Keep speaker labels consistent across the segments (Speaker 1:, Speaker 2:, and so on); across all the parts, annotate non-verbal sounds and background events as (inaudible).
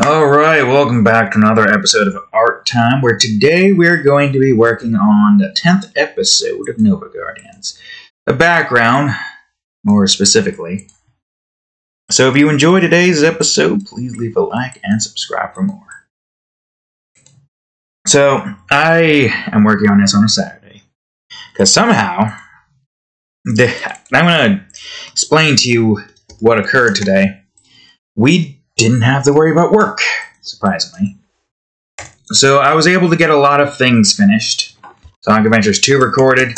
Speaker 1: Alright, welcome back to another episode of Art Time, where today we're going to be working on the 10th episode of Nova Guardians. The background, more specifically. So if you enjoyed today's episode, please leave a like and subscribe for more. So, I am working on this on a Saturday. Because somehow, the, I'm going to explain to you what occurred today. We didn't have to worry about work, surprisingly. So I was able to get a lot of things finished. Sonic Adventures 2 recorded,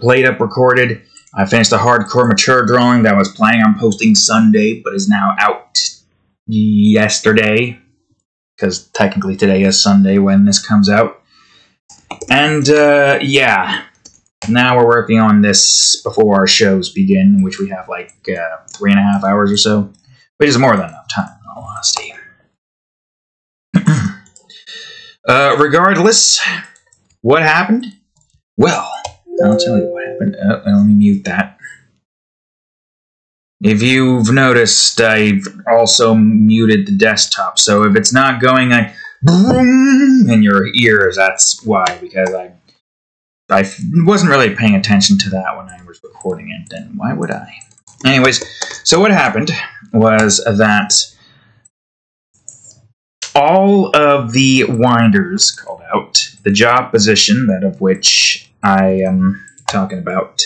Speaker 1: Played Up recorded. I finished a hardcore mature drawing that I was planning on posting Sunday, but is now out yesterday. Because technically today is Sunday when this comes out. And uh, yeah, now we're working on this before our shows begin, which we have like uh, three and a half hours or so which is more than enough time, in all honesty. (clears throat) uh, regardless, what happened? Well, I'll tell you what happened. Uh, let me mute that. If you've noticed, I've also muted the desktop, so if it's not going boom in your ears, that's why, because I I wasn't really paying attention to that when I was recording it, Then why would I? Anyways, so what happened was that all of the winders called out, the job position, that of which I am talking about.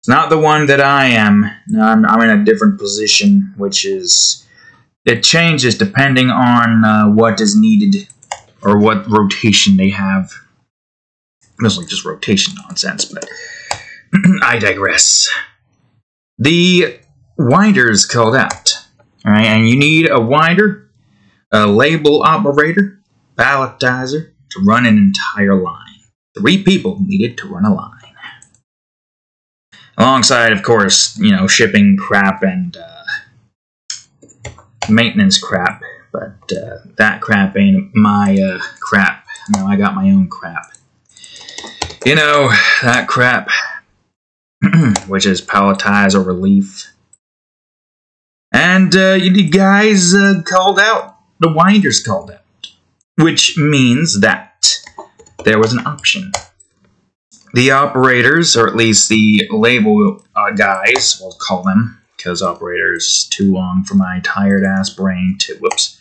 Speaker 1: It's not the one that I am. No, I'm, I'm in a different position, which is it changes depending on uh, what is needed or what rotation they have. Mostly just rotation nonsense, but (clears throat) I digress. The winder's called out. All right, and you need a winder, a label operator, palletizer to run an entire line. Three people needed to run a line. Alongside, of course, you know, shipping crap and uh, maintenance crap. But uh, that crap ain't my uh, crap. No, I got my own crap. You know, that crap (clears throat) which is palletize or relief. And uh, you guys uh, called out, the winders called out, which means that there was an option. The operators, or at least the label uh, guys, we'll call them, because operators too long for my tired ass brain to, whoops,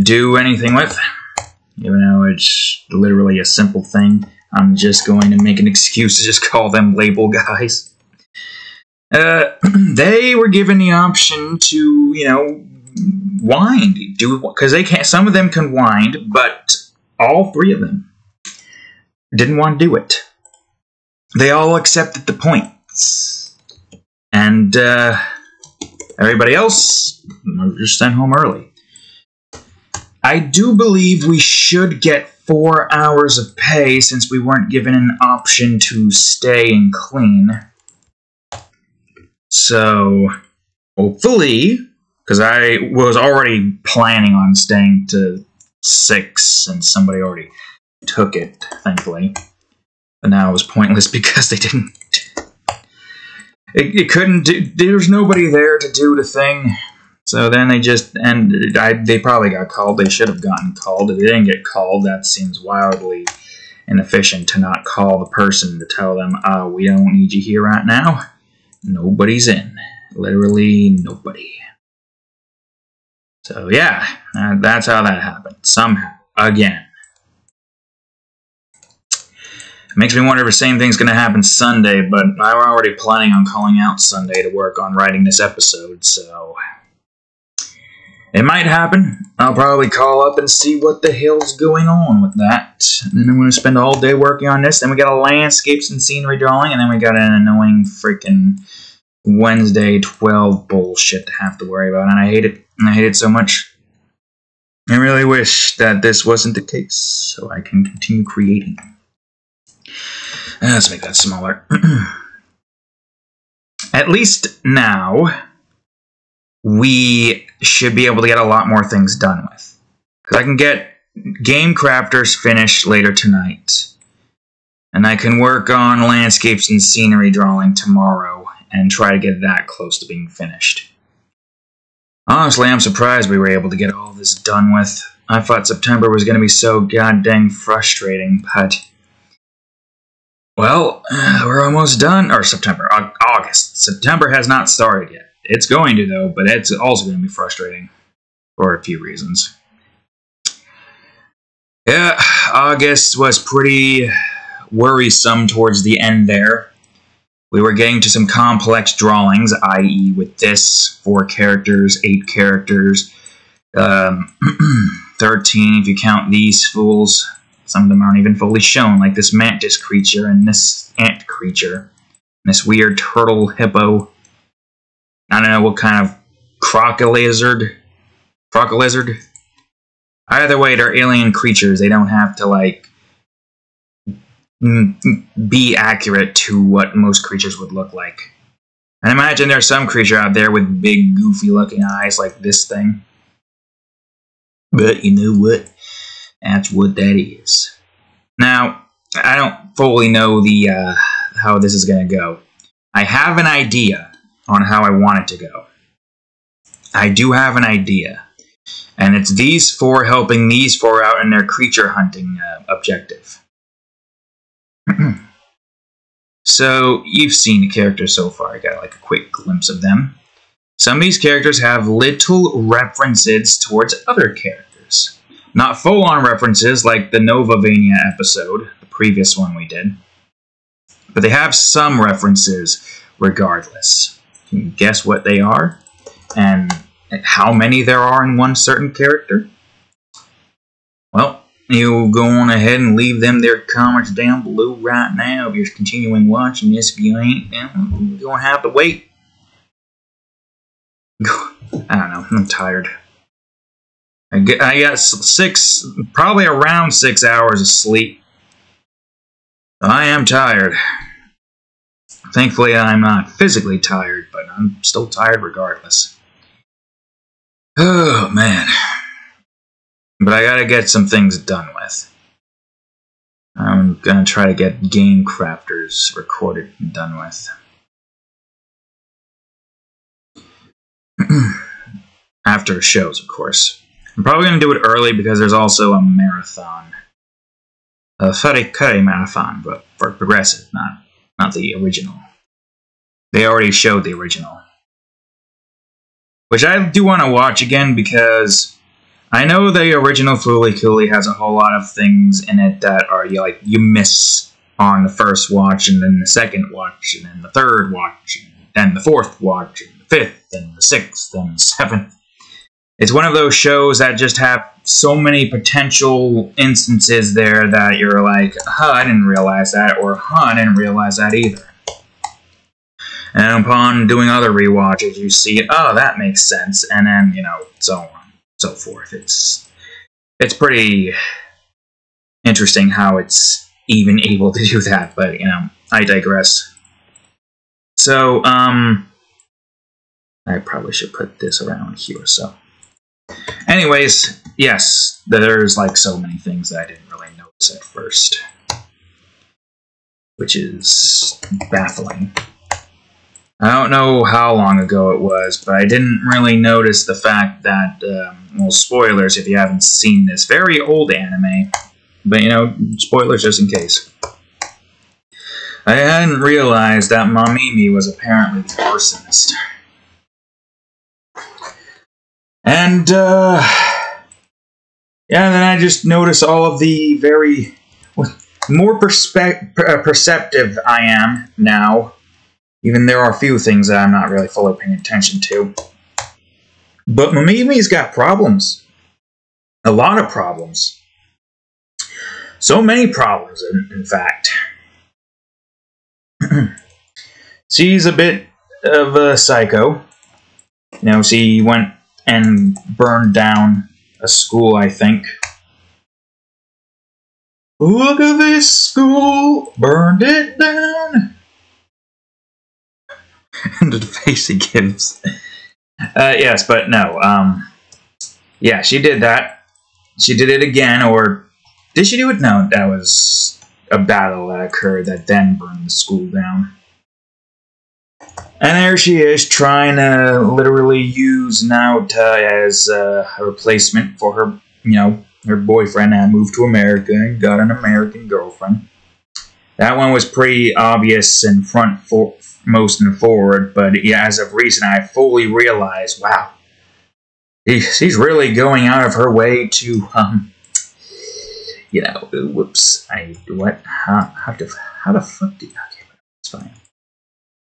Speaker 1: do anything with. Even though it's literally a simple thing, I'm just going to make an excuse to just call them label guys. Uh, (clears throat) they were given the option to, you know, wind, do because they can't. Some of them can wind, but all three of them didn't want to do it. They all accepted the points, and uh, everybody else just sent home early. I do believe we should get four hours of pay since we weren't given an option to stay and clean. So hopefully, because I was already planning on staying to six, and somebody already took it, thankfully. But now it was pointless (laughs) because they didn't. It, it couldn't do. There's nobody there to do the thing. So then they just and I, they probably got called. They should have gotten called. If they didn't get called, that seems wildly inefficient to not call the person to tell them, "Oh, we don't need you here right now." Nobody's in. Literally nobody. So yeah, uh, that's how that happened. Somehow. Again. It makes me wonder if the same thing's going to happen Sunday, but I were already planning on calling out Sunday to work on writing this episode, so... It might happen. I'll probably call up and see what the hell's going on with that. And then I'm going to spend all day working on this. Then we got a landscapes and scenery drawing, and then we got an annoying freaking Wednesday 12 bullshit to have to worry about. And I hate it. And I hate it so much. I really wish that this wasn't the case, so I can continue creating. Let's make that smaller. (clears throat) At least now, we should be able to get a lot more things done with. Because I can get Game Crafters finished later tonight. And I can work on landscapes and scenery drawing tomorrow and try to get that close to being finished. Honestly, I'm surprised we were able to get all this done with. I thought September was going to be so goddamn frustrating, but. Well, (sighs) we're almost done. Or September, August. September has not started yet. It's going to, though, but it's also going to be frustrating for a few reasons. Yeah, August was pretty worrisome towards the end there. We were getting to some complex drawings, i.e., with this four characters, eight characters, um, (clears throat) 13 if you count these fools. Some of them aren't even fully shown, like this mantis creature and this ant creature, and this weird turtle hippo. I don't know what kind of crocodile Crocodile lizard. Either way, they're alien creatures. They don't have to, like, be accurate to what most creatures would look like. And imagine there's some creature out there with big, goofy looking eyes like this thing. But you know what? That's what that is. Now, I don't fully know the uh, how this is going to go. I have an idea on how I want it to go. I do have an idea. And it's these four helping these four out in their creature hunting uh, objective. (clears throat) so, you've seen the characters so far. I got like a quick glimpse of them. Some of these characters have little references towards other characters. Not full on references like the Novavania episode, the previous one we did. But they have some references regardless. Can you guess what they are? And how many there are in one certain character? Well, you go on ahead and leave them their comments down below right now if you're continuing watching this. If you ain't, you're going to have to wait. (sighs) I don't know. I'm tired. I got six, probably around six hours of sleep. I am tired. Thankfully, I'm not physically tired, but I'm still tired regardless. Oh, man. But I gotta get some things done with. I'm gonna try to get Game Crafters recorded and done with. (clears throat) After shows, of course. I'm probably gonna do it early because there's also a marathon. A Furikuri marathon, but for progressive, not not the original. They already showed the original which I do want to watch again because I know the original Fooly Cooly has a whole lot of things in it that are you like you miss on the first watch, and then the second watch, and then the third watch, and then the fourth watch, and the fifth, and the sixth, and the seventh. It's one of those shows that just have so many potential instances there that you're like, huh, I didn't realize that, or huh, I didn't realize that either. And upon doing other re-watches, you see, oh, that makes sense, and then you know, so on, so forth. It's it's pretty interesting how it's even (laughs) able to do that, but you know, I digress. So, um, I probably should put this around here. So, anyways, yes, there's like so many things that I didn't really notice at first, which is baffling. I don't know how long ago it was, but I didn't really notice the fact that, um, well, spoilers if you haven't seen this very old anime, but you know, spoilers just in case. I hadn't realized that Mamimi was apparently the arsonist. And, uh, yeah, and then I just noticed all of the very, more perspe- perceptive I am now even there are a few things that I'm not really fully paying attention to. But Mamimi's got problems. A lot of problems. So many problems, in, in fact. (clears throat) She's a bit of a psycho. You know, she went and burned down a school, I think. Look at this school! Burned it down! (laughs) and the face he gives. Uh, yes, but no. Um, yeah, she did that. She did it again, or did she do it? No, that was a battle that occurred that then burned the school down. And there she is trying to literally use Naota as uh, a replacement for her, you know, her boyfriend that moved to America and got an American girlfriend. That one was pretty obvious and front for most and forward, but yeah, as of recent, I fully realized, wow, she's really going out of her way to, um, you know, whoops, I what, how, how the, how the fuck did, okay, it's fine.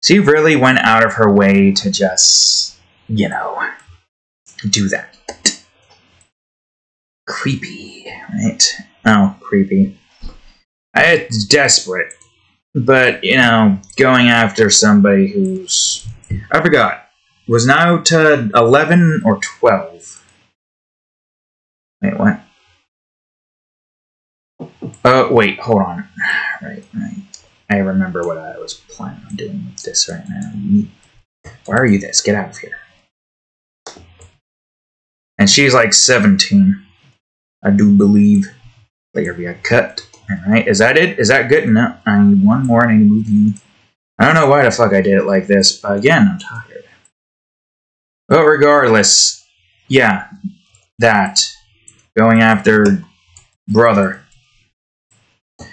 Speaker 1: She really went out of her way to just, you know, do that. Creepy, right? Oh, creepy. Uh, it's desperate. But, you know, going after somebody who's. I forgot. Was Naota 11 or 12? Wait, what? Oh, wait, hold on. Right, right. I remember what I was planning on doing with this right now. Why are you this? Get out of here. And she's like 17. I do believe. Later we cut. Alright, is that it? Is that good? No, I need one more and I need to move you. I don't know why the fuck I did it like this, but again, I'm tired. But regardless, yeah, that. Going after brother.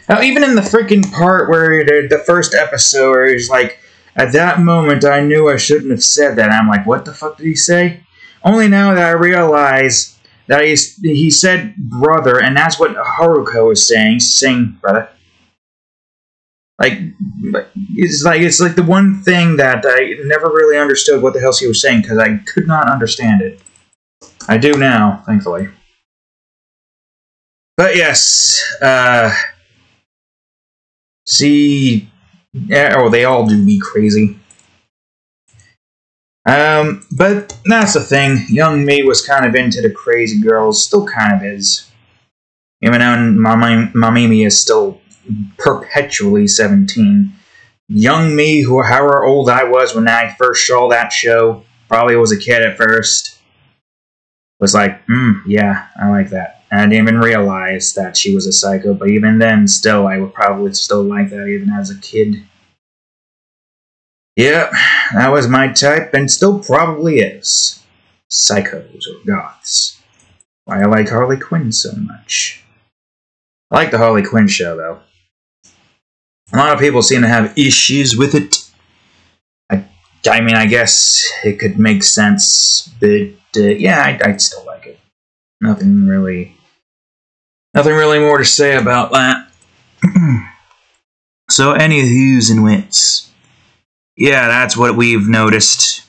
Speaker 1: Now, even in the freaking part where the, first episode he's like, at that moment I knew I shouldn't have said that. I'm like, what the fuck did he say? Only now that I realize that he's, he said brother, and that's what Haruko is saying, saying brother. Like, it's like it's like the one thing that I never really understood what the hell she was saying because I could not understand it. I do now, thankfully. But yes, uh, see, oh, they all do me crazy. Um, but that's the thing. Young me was kind of into the crazy girls, still kind of is. Even though Mamimi is still perpetually 17. Young me, who however old I was when I first saw that show, probably was a kid at first, was like, hmm, yeah, I like that. I didn't even realize that she was a psycho, but even then, still, I would probably still like that even as a kid. Yep, that was my type, and still probably is. Psychos or goths. Why I like Harley Quinn so much. I like the Harley Quinn show, though. A lot of people seem to have issues with it. I, I mean, I guess it could make sense, but uh, yeah, I, I'd still like it. Nothing really, nothing really more to say about that. (clears throat) so, any who's and wits. Yeah, that's what we've noticed.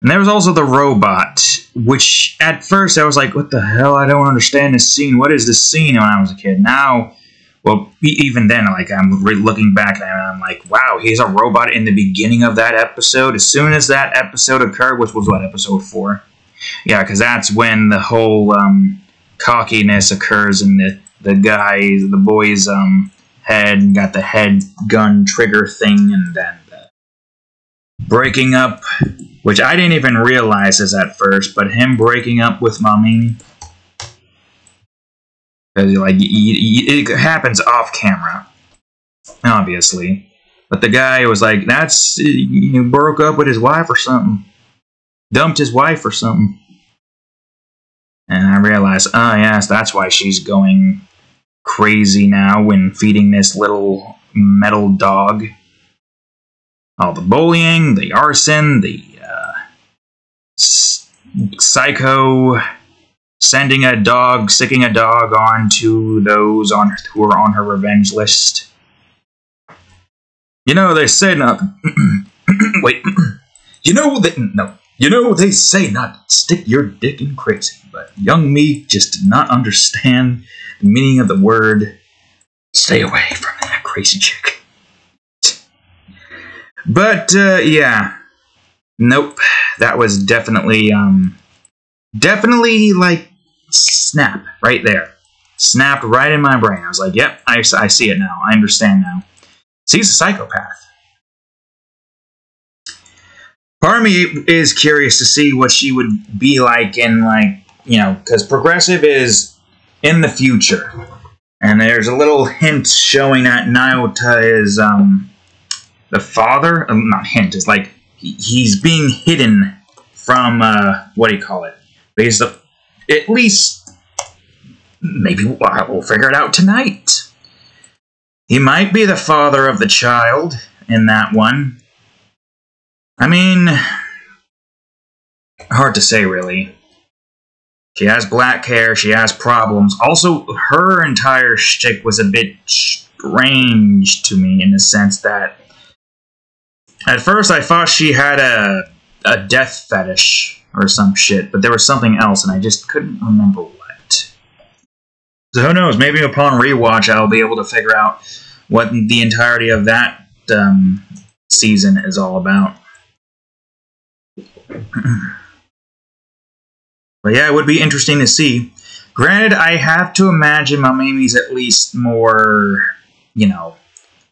Speaker 1: And there was also the robot, which at first I was like, what the hell? I don't understand this scene. What is this scene when I was a kid? Now, well, even then, like, I'm looking back and I'm like, wow, he's a robot in the beginning of that episode. As soon as that episode occurred, which was what, episode four? Yeah, because that's when the whole um, cockiness occurs in the, the guy, the boy's um, head, got the head gun trigger thing, and then the breaking up, which I didn't even realize this at first, but him breaking up with. Because like it happens off camera, obviously. But the guy was like, "That's you broke up with his wife or something, dumped his wife or something." And I realized, oh yes, that's why she's going crazy now when feeding this little metal dog. All the bullying, the arson, the uh, psycho sending a dog, sticking a dog on to those on who are on her revenge list. You know they say not. (clears throat) wait. (clears throat) you know that no. You know they say not stick your dick in crazy, but young me just did not understand the meaning of the word. Stay away from that crazy chick. But uh, yeah, nope. That was definitely um, definitely like snap right there, snapped right in my brain. I was like, yep, I, I see it now. I understand now. See, he's a psychopath. Part of me is curious to see what she would be like in like you know because progressive is in the future. And there's a little hint showing that Naota is um, the father, um, not hint, is like he, he's being hidden from uh, what do you call it? The at least maybe we'll, we'll figure it out tonight. He might be the father of the child in that one. I mean, hard to say really. She has black hair, she has problems. Also, her entire shtick was a bit strange to me in the sense that at first I thought she had a a death fetish or some shit, but there was something else and I just couldn't remember what. So who knows, maybe upon rewatch I'll be able to figure out what the entirety of that um, season is all about. (clears throat) But yeah, it would be interesting to see. Granted, I have to imagine Mamimi's at least more, you know,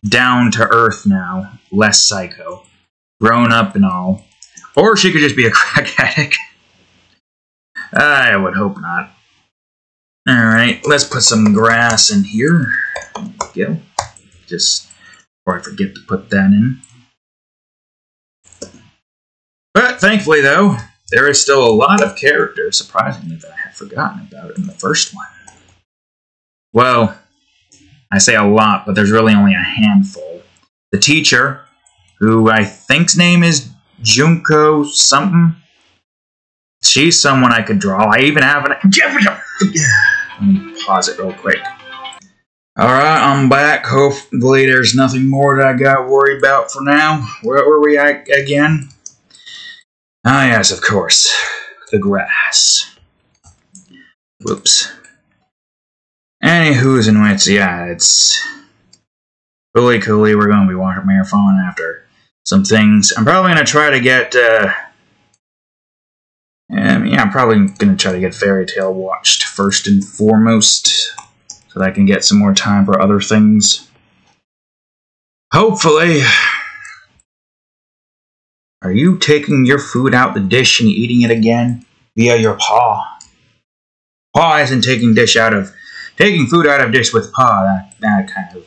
Speaker 1: down to earth now, less psycho, grown up and all. Or she could just be a (laughs) crack addict. I would hope not. Alright, let's put some grass in here. Go. Just before I forget to put that in. But thankfully, though, there is still a lot of characters, surprisingly, that I had forgotten about in the first one. Well, I say a lot, but there's really only a handful. The teacher, who I think's name is Junko something. She's someone I could draw. I even have an. Let me pause it real quick. Alright, I'm back. Hopefully, there's nothing more that I got worry about for now. Where were we at again? Ah, yes, of course. The grass. Whoops. Anywho's and wits, yeah, it's really coolly. We're going to be watching Marathon after some things. I'm probably going to try to get, uh, um, yeah, I'm probably going to try to get Fairy Tail watched first and foremost so that I can get some more time for other things. Hopefully. Are you taking your food out the dish and eating it again via your paw? Paw isn't taking dish out of taking food out of dish with paw. That that kind of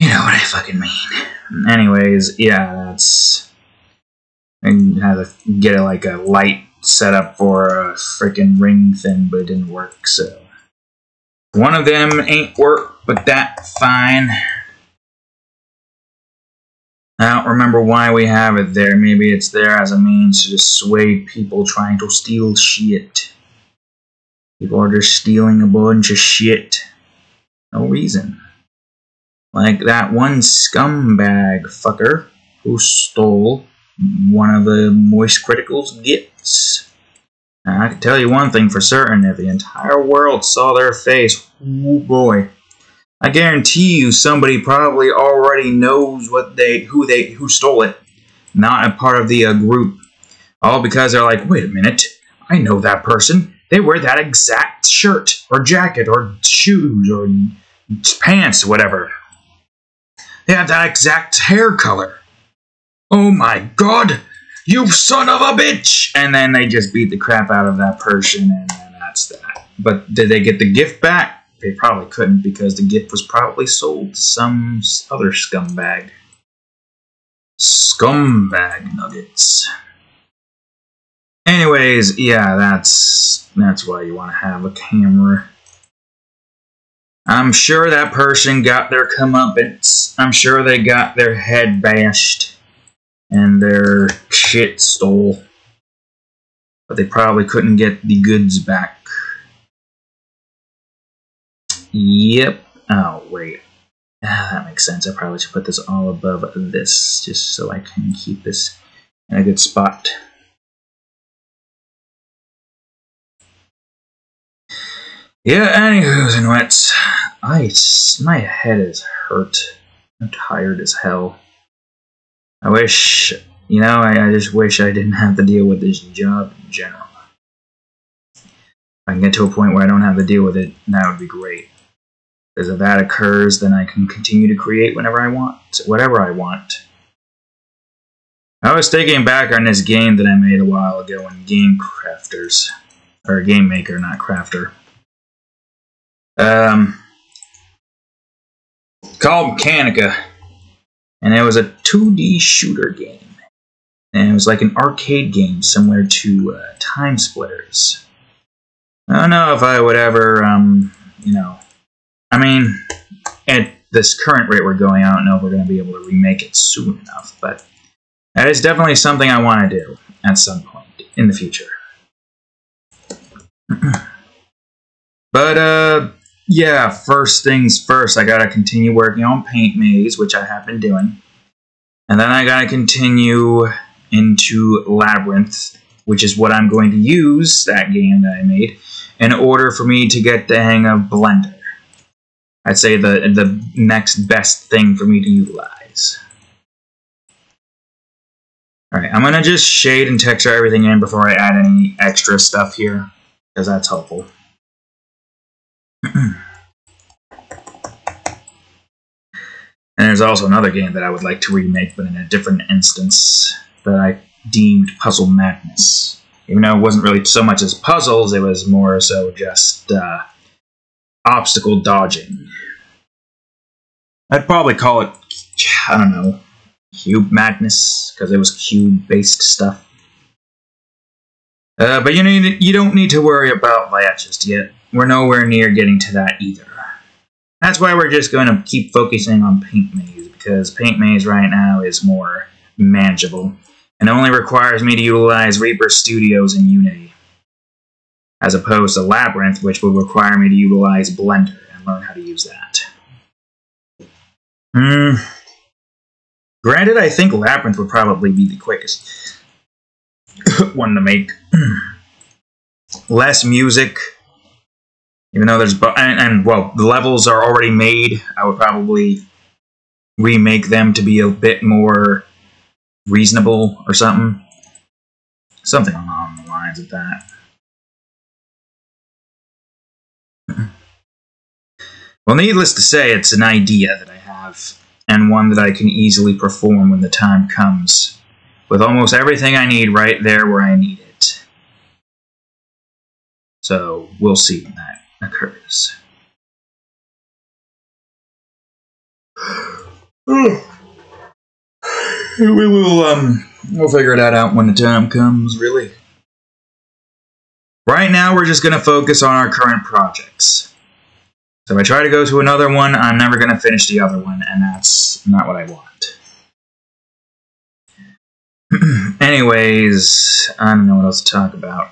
Speaker 1: you know what I fucking mean. Anyways, yeah, that's and had to get a, like a light set up for a freaking ring thing, but it didn't work. So one of them ain't work, but that fine. I don't remember why we have it there. Maybe it's there as a means to dissuade people trying to steal shit. People are just stealing a bunch of shit. No reason. Like that one scumbag fucker who stole one of the Moist Critical's gifts. I can tell you one thing for certain, if the entire world saw their face, oh boy, I guarantee you somebody probably already knows what they who they who stole it, not a part of the uh, group. All because they're like, wait a minute, I know that person. They wear that exact shirt or jacket or shoes or pants, whatever. They have that exact hair color. Oh my god, you son of a bitch! And then they just beat the crap out of that person, and then that's that. But did they get the gift back? They probably couldn't because the gift was probably sold to some other scumbag. Scumbag nuggets. Anyways, yeah, that's that's why you want to have a camera. I'm sure that person got their comeuppance. I'm sure they got their head bashed and their shit stole. But they probably couldn't get the goods back. Yep. Oh, wait. Ah, that makes sense. I probably should put this all above this, just so I can keep this in a good spot. Yeah, anywho's and wets. I, my head is hurt. I'm tired as hell. I wish, you know, I, I just wish I didn't have to deal with this job in general. If I can get to a point where I don't have to deal with it, that would be great. Because if that occurs, then I can continue to create whenever I want, whatever I want. I was thinking back on this game that I made a while ago in Game Crafters. Or Game Maker, not Crafter. Um, called Mechanica. and it was a 2D shooter game. And it was like an arcade game similar to uh, Time Splitters. I don't know if I would ever, um, you know, I mean, at this current rate we're going, I don't know if we're going to be able to remake it soon enough, but that is definitely something I want to do at some point in the future. (clears throat) but, uh, yeah, first things first, I gotta continue working on Paint Maze, which I have been doing. And then I gotta continue into Labyrinth, which is what I'm going to use, that game that I made, in order for me to get the hang of Blender. I'd say the, the next best thing for me to utilize. Alright, I'm gonna just shade and texture everything in before I add any extra stuff here, because that's helpful. (clears throat) and there's also another game that I would like to remake, but in a different instance that I deemed Puzzle Madness. Even though it wasn't really so much as puzzles, it was more so just uh, obstacle dodging. I'd probably call it, I don't know, Cube Madness, because it was cube-based stuff. Uh, but you know, you don't need to worry about that just yet. We're nowhere near getting to that either. That's why we're just going to keep focusing on Paint Maze, because Paint Maze right now is more manageable, and only requires me to utilize Reaper Studios in Unity, as opposed to Labyrinth, which would require me to utilize Blender and learn how to use that. Hmm. Granted, I think Labyrinth would probably be the quickest (coughs) one to make. (clears throat) Less music, even though there's and, and well, the levels are already made. I would probably remake them to be a bit more reasonable or something. Something along the lines of that. Well, needless to say, it's an idea that I have, and one that I can easily perform when the time comes, with almost everything I need right there where I need it. So, we'll see when that occurs. (sighs) we will um we'll figure that out when the time comes really right now we're just going to focus on our current projects so if i try to go to another one i'm never going to finish the other one and that's not what i want (clears throat) anyways i don't know what else to talk about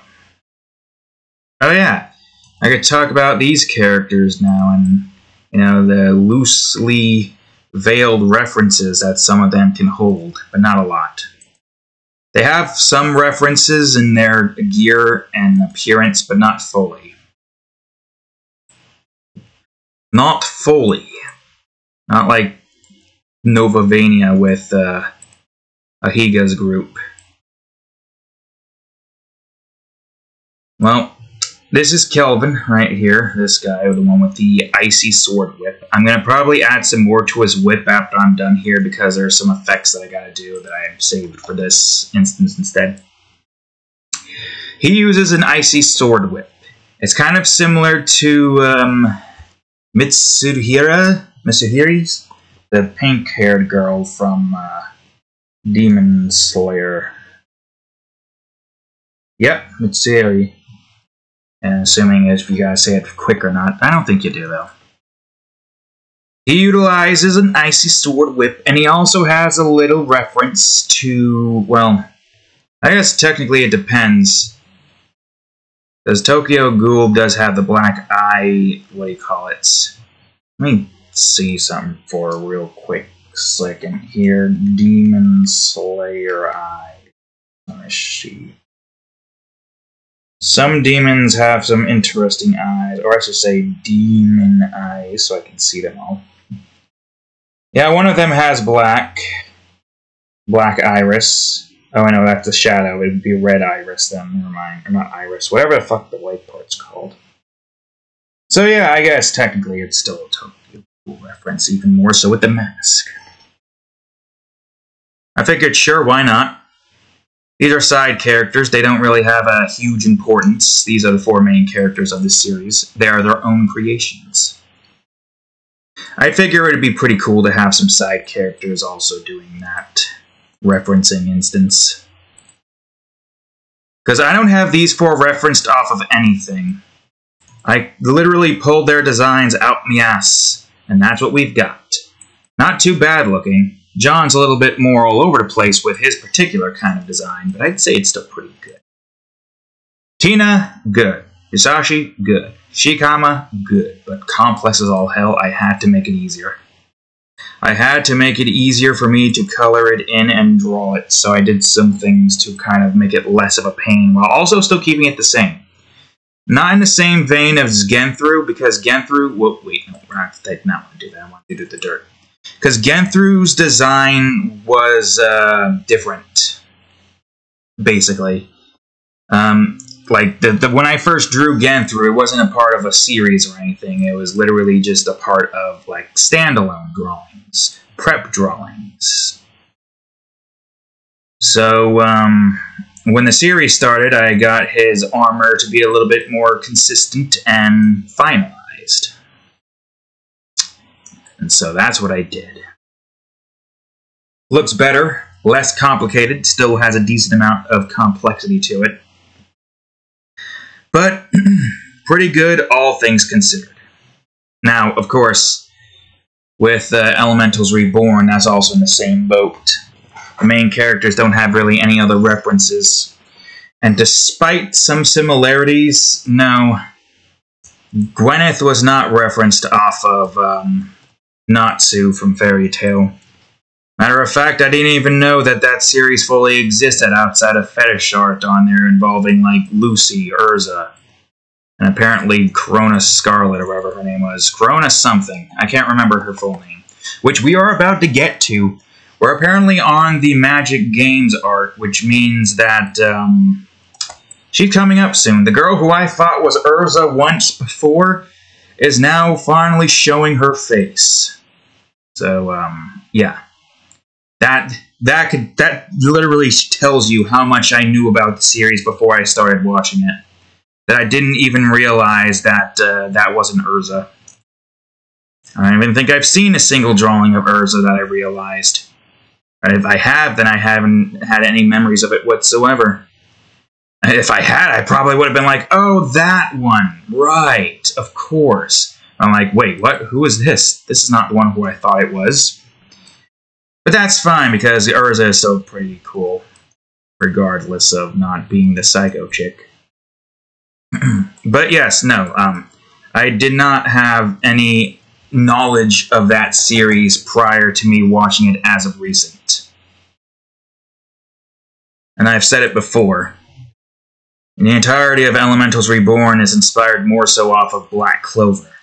Speaker 1: oh yeah i could talk about these characters now and you know the loosely veiled references that some of them can hold, but not a lot. They have some references in their gear and appearance, but not fully. Not fully. Not like Novavania with uh, Ahiga's group. Well, this is Kelvin right here, this guy, the one with the icy sword whip. I'm going to probably add some more to his whip after I'm done here because there are some effects that I got to do that I have saved for this instance instead. He uses an icy sword whip. It's kind of similar to um, Mitsuhira, Mitsuhiri's, the pink-haired girl from uh, Demon Slayer. Yep, Mitsuhiri. And assuming if you guys say it quick or not. I don't think you do, though. He utilizes an icy sword whip, and he also has a little reference to, well, I guess technically it depends. Because Tokyo Ghoul does have the black eye, what do you call it? Let me see something for a real quick second here. Demon Slayer Eye. Let me see. Some demons have some interesting eyes, or I should say demon eyes, so I can see them all. Yeah, one of them has black. Black iris. Oh, I know, that's a shadow. It would be red iris then. Never mind. Or not iris. Whatever the fuck the white part's called. So yeah, I guess technically it's still a Tokyo reference, even more so with the mask. I figured, sure, why not? These are side characters. They don't really have a huge importance. These are the four main characters of this series. They are their own creations. I figure it'd be pretty cool to have some side characters also doing that referencing instance. Because I don't have these four referenced off of anything. I literally pulled their designs out my ass, and that's what we've got. Not too bad looking. John's a little bit more all over the place with his particular kind of design, but I'd say it's still pretty good. Tina, good. Hisashi, good. Shikama, good. But complex as all hell, I had to make it easier. I had to make it easier for me to color it in and draw it, so I did some things to kind of make it less of a pain while also still keeping it the same. Not in the same vein as Genthru, because Genthru, well, wait, no, we're not, I not want to do that, I want to do the dirt. Because Genthru's design was uh, different, basically. Um, like the, the when I first drew Genthru, it wasn't a part of a series or anything. It was literally just a part of like standalone drawings, prep drawings. So um, when the series started, I got his armor to be a little bit more consistent and finalized. And so that's what I did. Looks better, less complicated, still has a decent amount of complexity to it but (clears throat) pretty good, all things considered. Now, of course, with uh, Elementals Reborn, that's also in the same boat. The main characters don't have really any other references. And despite some similarities, no, Gwyneth was not referenced off of um, Natsu from Fairy Tail. Matter of fact, I didn't even know that that series fully existed outside of fetish art on there involving like Lucy, Erza, and apparently Corona Scarlet or whatever her name was. Corona something. I can't remember her full name. Which we are about to get to. We're apparently on the Magic Games arc, which means that um, she's coming up soon. The girl who I thought was Erza once before is now finally showing her face. So, um, yeah that that could that literally tells you how much I knew about the series before I started watching it. That I didn't even realize that uh, that wasn't Erza. I don't even think I've seen a single drawing of Erza that I realized. If I have, then I haven't had any memories of it whatsoever. If I had, I probably would have been like, "Oh, that one, right? Of course." I'm like, "Wait, what? Who is this? This is not the one who I thought it was." But that's fine because Erza is so pretty cool, regardless of not being the psycho chick. (clears throat) but yes, no, um, I did not have any knowledge of that series prior to me watching it as of recent. And I've said it before. The entirety of Elementals Reborn is inspired more so off of Black Clover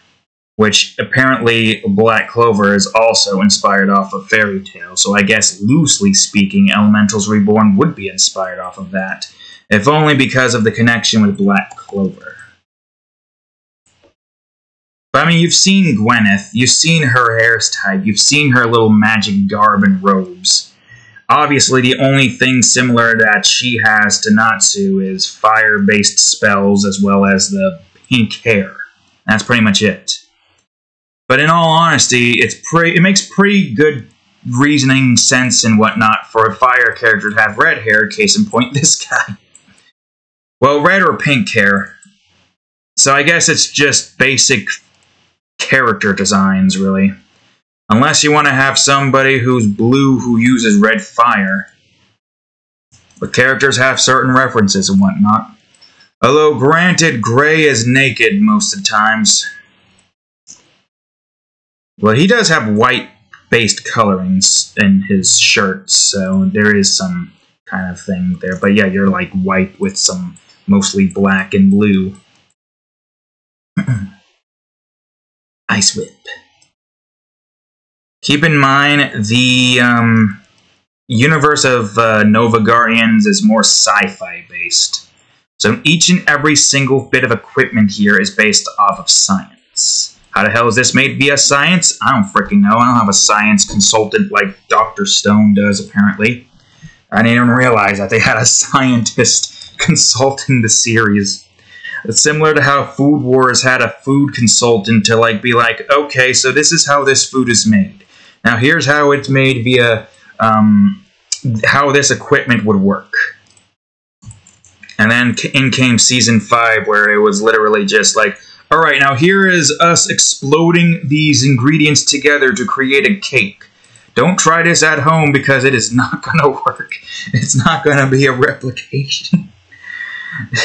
Speaker 1: which apparently Black Clover is also inspired off of Fairy Tail. So I guess, loosely speaking, Elementals Reborn would be inspired off of that, if only because of the connection with Black Clover. But I mean, you've seen Gwyneth, you've seen her hairstyle, you've seen her little magic garb and robes. Obviously, the only thing similar that she has to Natsu is fire-based spells as well as the pink hair. That's pretty much it. But in all honesty, it's pretty. It makes pretty good reasoning sense and whatnot for a fire character to have red hair. Case in point, (laughs) this guy. Well, red or pink hair. So I guess it's just basic character designs, really. Unless you want to have somebody who's blue who uses red fire. But characters have certain references and whatnot. Although, granted, gray is naked most of the times. Well, he does have white-based colorings in his shirts, so there is some kind of thing there. But yeah, you're like white with some mostly black and blue. (clears throat) Ice Whip. Keep in mind, the um, universe of uh, Nova Guardians is more sci-fi based. So each and every single bit of equipment here is based off of science. How the hell is this made via science? I don't freaking know. I don't have a science consultant like Dr. Stone does, apparently. I didn't even realize that they had a scientist (laughs) consulting the series. It's similar to how Food Wars had a food consultant to like be like, okay, so this is how this food is made. Now here's how it's made via um, how this equipment would work. And then in came season five, where it was literally just like, all right, now here is us exploding these ingredients together to create a cake. Don't try this at home because it is not (laughs) going to work. It's not going to be a replication. (laughs)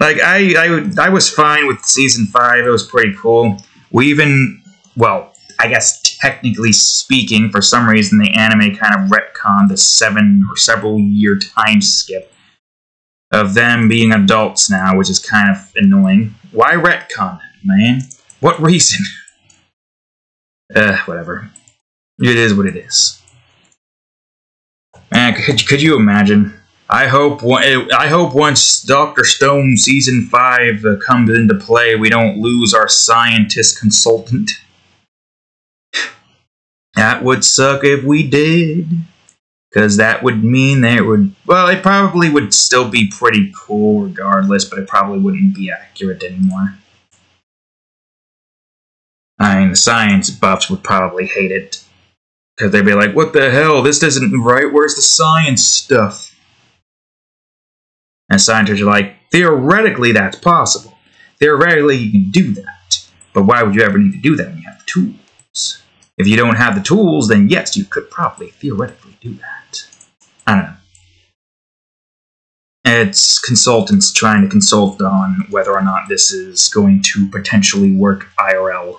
Speaker 1: like I, I, I was fine with season five. It was pretty cool. We even, well, I guess technically speaking, for some reason the anime kind of retconned the seven or several year time skip of them being adults now, which is kind of annoying. Why retcon man? What reason? uh, (laughs) whatever. It is what it is. Man, could, could you imagine? I hope I hope once Doctor Stone season five uh, comes into play, we don't lose our scientist consultant. (sighs) That would suck if we did. Because that would mean that it would, well, it probably would still be pretty cool regardless, but it probably wouldn't be accurate anymore. I mean, the science buffs would probably hate it. Because they'd be like, what the hell? This isn't right. Where's the science stuff? And scientists are like, theoretically, that's possible. Theoretically, you can do that. But why would you ever need to do that when you have tools? If you don't have the tools, then yes, you could probably theoretically do that. I don't know. It's consultants trying to consult on whether or not this is going to potentially work IRL.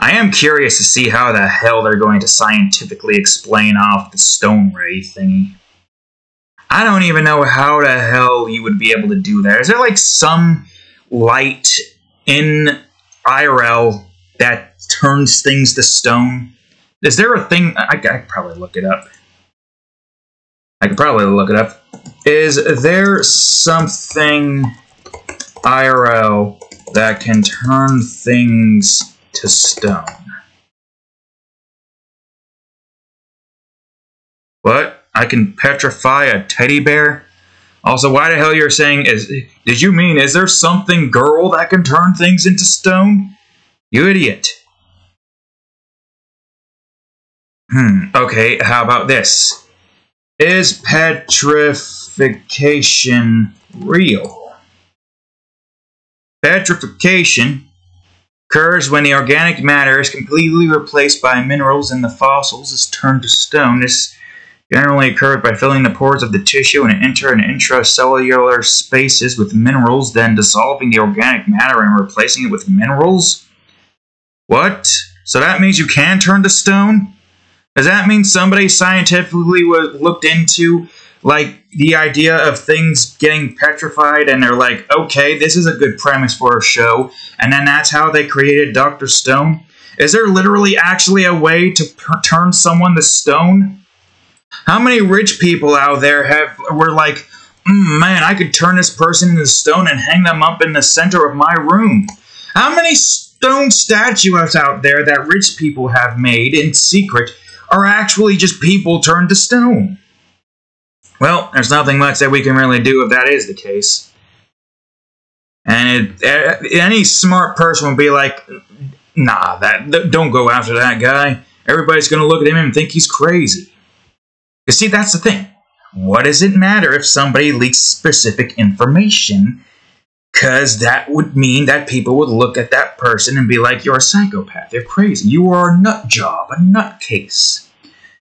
Speaker 1: I am curious to see how the hell they're going to scientifically explain off the stone ray thingy. I don't even know how the hell you would be able to do that. Is there like some light in IRL that turns things to stone? Is there a thing? I, I could probably look it up. I could probably look it up. Is there something IRL that can turn things to stone? What? I can petrify a teddy bear? Also, why the hell you're saying is did you mean is there something girl that can turn things into stone? You idiot. Hmm, okay, how about this? Is petrification real? Petrification occurs when the organic matter is completely replaced by minerals and the fossils is turned to stone. This generally occurs by filling the pores of the tissue and inter and intracellular spaces with minerals, then dissolving the organic matter and replacing it with minerals? What? So that means you can turn to stone? Does that mean somebody scientifically was looked into like the idea of things getting petrified and they're like, okay, this is a good premise for a show, and then that's how they created Dr. Stone? Is there literally actually a way to turn someone to stone? How many rich people out there have were like, mm, man, I could turn this person into stone and hang them up in the center of my room? How many stone statues out there that rich people have made in secret are actually just people turned to stone. Well, there's nothing much that we can really do if that is the case. And it, eh, any smart person would be like, nah, that don't go after that guy. Everybody's going to look at him and think he's crazy. You see, that's the thing. What does it matter if somebody leaks specific information because that would mean that people would look at that person and be like, you're a psychopath, you're crazy, you are a nut job, a nutcase.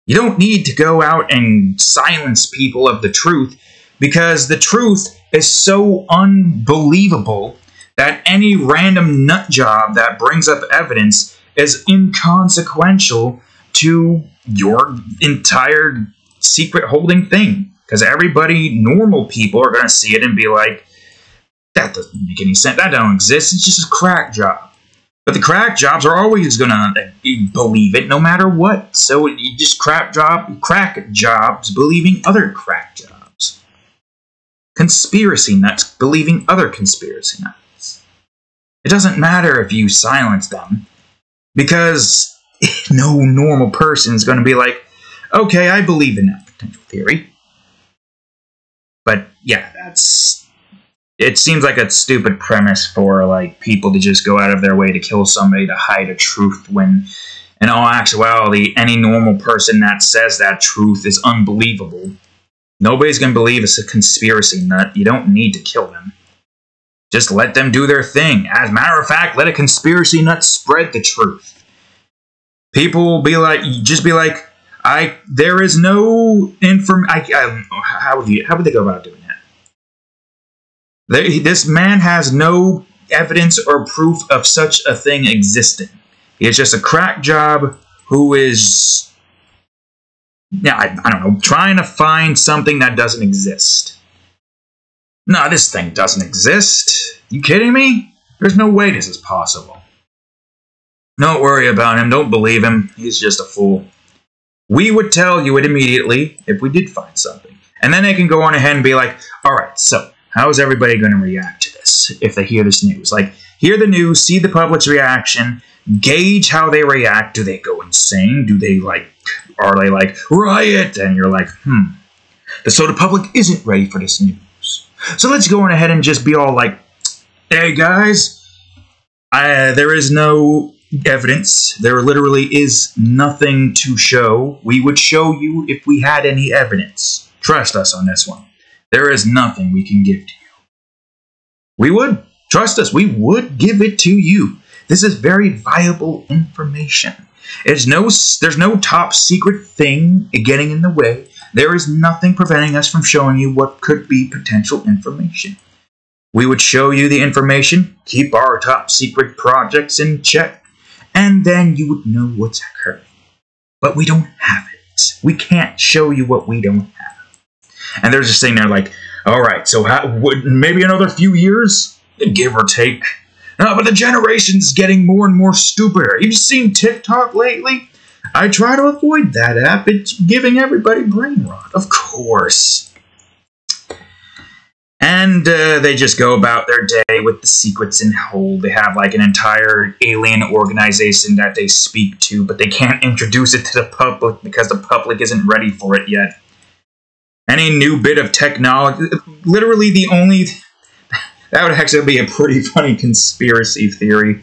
Speaker 1: You don't need to go out and silence people of the truth because the truth is so unbelievable that any random nut job that brings up evidence is inconsequential to your entire secret holding thing. Because everybody, normal people, are going to see it and be like, that doesn't make any sense. That don't exist. It's just a crack job. But the crack jobs are always going to eh, believe it no matter what. So you just crack job, crack jobs believing other crack jobs. Conspiracy nuts believing other conspiracy nuts. It doesn't matter if you silence them because (laughs) no normal person is going to be like, okay, I believe in that potential theory. But yeah, that's it seems like a stupid premise for like people to just go out of their way to kill somebody to hide a truth when in all actuality any normal person that says that truth is unbelievable. Nobody's going to believe it's a conspiracy nut. You don't need to kill them. Just let them do their thing. As a matter of fact let a conspiracy nut spread the truth. People will be like just be like i there is no inform I, I, how would you how would they go about doing this man has no evidence or proof of such a thing existing. He is just a crack job who is, yeah, I, I don't know, trying to find something that doesn't exist. No, this thing doesn't exist. You kidding me? There's no way this is possible. Don't worry about him. Don't believe him. He's just a fool. We would tell you it immediately if we did find something. And then they can go on ahead and be like, all right, so how is everybody going to react to this if they hear this news? Like, hear the news, see the public's reaction, gauge how they react. Do they go insane? Do they, like, are they like, riot? And you're like, hmm. So the public isn't ready for this news. So let's go on ahead and just be all like, hey guys, I, there is no evidence. There literally is nothing to show. We would show you if we had any evidence. Trust us on this one. There is nothing we can give to you. We would. Trust us, we would give it to you. This is very viable information. There's no, there's no top secret thing getting in the way. There is nothing preventing us from showing you what could be potential information. We would show you the information, keep our top secret projects in check, and then you would know what's occurring. But we don't have it. We can't show you what we don't have. And they're just sitting there like, all right, so how, would, maybe another few years, give or take. No, but the generation's getting more and more stupider. You've seen TikTok lately? I try to avoid that app. It's giving everybody brain rot. Of course. And uh, they just go about their day with the secrets in hold. They have like an entire alien organization that they speak to, but they can't introduce it to the public because the public isn't ready for it yet any new bit of technology. Literally, the only that would actually be a pretty funny conspiracy theory.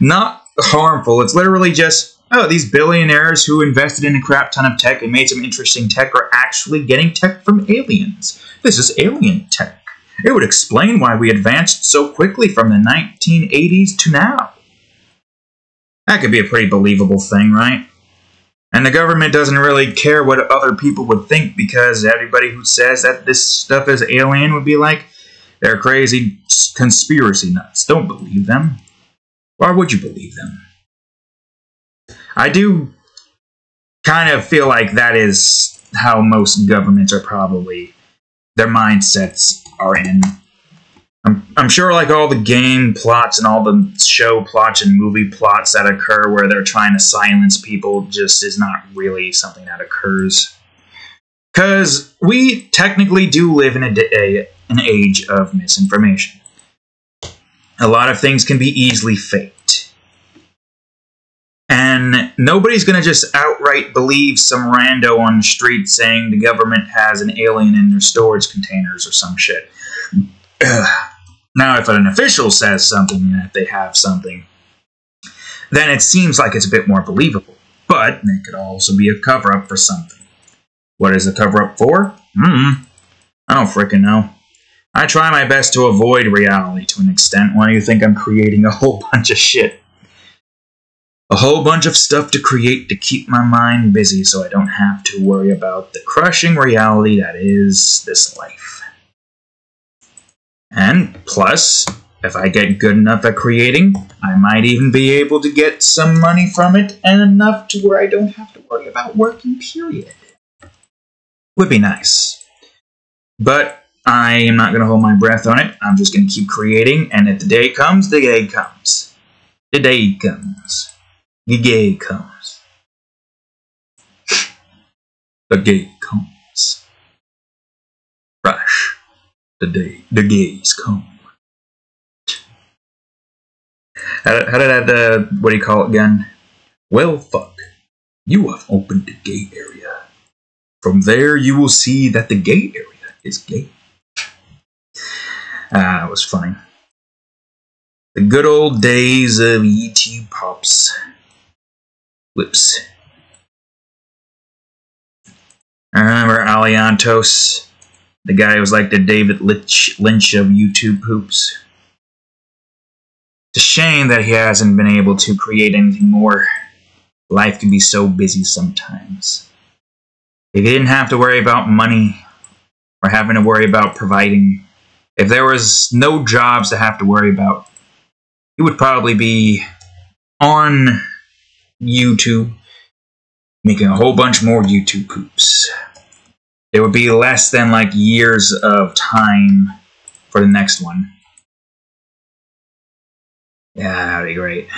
Speaker 1: Not harmful. It's literally just oh, these billionaires who invested in a crap ton of tech and made some interesting tech are actually getting tech from aliens. This is alien tech. It would explain why we advanced so quickly from the 1980s to now. That could be a pretty believable thing, right? And the government doesn't really care what other people would think because everybody who says that this stuff is alien would be like, they're crazy conspiracy nuts. Don't believe them. Why would you believe them? I do kind of feel like that is how most governments are probably, their mindsets are in I'm, I'm sure like all the game plots and all the show plots and movie plots that occur where they're trying to silence people just is not really something that occurs. Because we technically do live in a, a, an age of misinformation. A lot of things can be easily faked. And nobody's going to just outright believe some rando on the street saying the government has an alien in their storage containers or some shit. (clears throat) Now, if an official says something that they have something, then it seems like it's a bit more believable. But it could also be a cover up for something. What is the cover up for? Hmm. I don't freaking know. I try my best to avoid reality to an extent. Why do you think I'm creating a whole (laughs) bunch of shit? A whole bunch of stuff to create to keep my mind busy so I don't have to worry about the crushing reality that is this life. And plus, if I get good enough at creating, I might even be able to get some money from it and enough to where I don't have to worry about working, period. Would be nice. But I am not going to hold my breath on it. I'm just going to keep creating, and if the day comes, the day comes. The day comes. The day comes. the day comes. Rush the day the gays come. How, did that, uh, what do you call it again? Well, fuck. You have opened the gay area. From there, you will see that the gay area is gay. Ah, it was funny. The good old days of YouTube Poops. Whoops. I remember Aliantos, the guy was like the David Lynch, Lynch of YouTube poops. It's a shame that he hasn't been able to create anything more. Life can be so busy sometimes. If he didn't have to worry about money or having to worry about providing, if there was no jobs to have to worry about, he would probably be on YouTube making a whole bunch more YouTube poops. It would be less than like years of time for the next one. Yeah, that'd be great.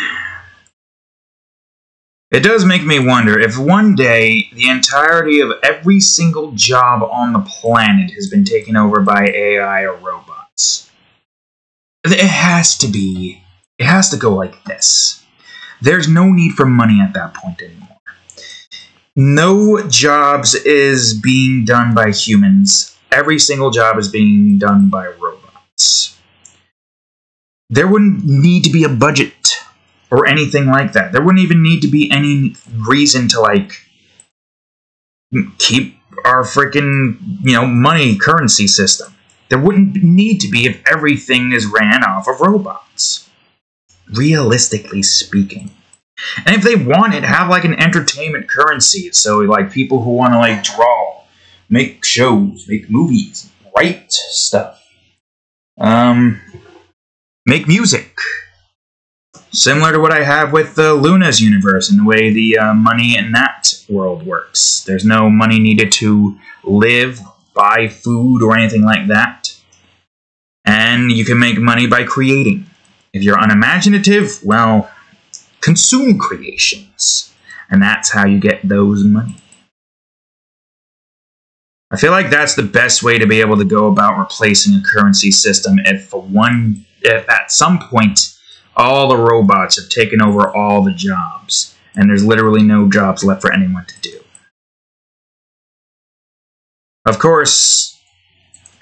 Speaker 1: It does make me wonder if one day the entirety of every single job on the planet has been taken over by AI or robots. It has to be. It has to go like this. There's no need for money at that point anymore. No jobs is being done by humans. Every single job is being done by robots. There wouldn't need to be a budget or anything like that. There wouldn't even need to be any reason to like keep our freaking, you know, money currency system. There wouldn't need to be if everything is ran off of robots. Realistically speaking. And if they want it, have like an entertainment currency. So like people who want to like draw, make shows, make movies, write stuff. Um make music Similar to what I have with the Luna's universe and the way the uh, money in that world works. There's no money needed to live, buy food, or anything like that. And you can make money by creating. If you're unimaginative, well, consume creations. And that's how you get those money. I feel like that's the best way to be able to go about replacing a currency system if for one if at some point all the robots have taken over all the jobs, and there's literally no jobs left for anyone to do. Of course,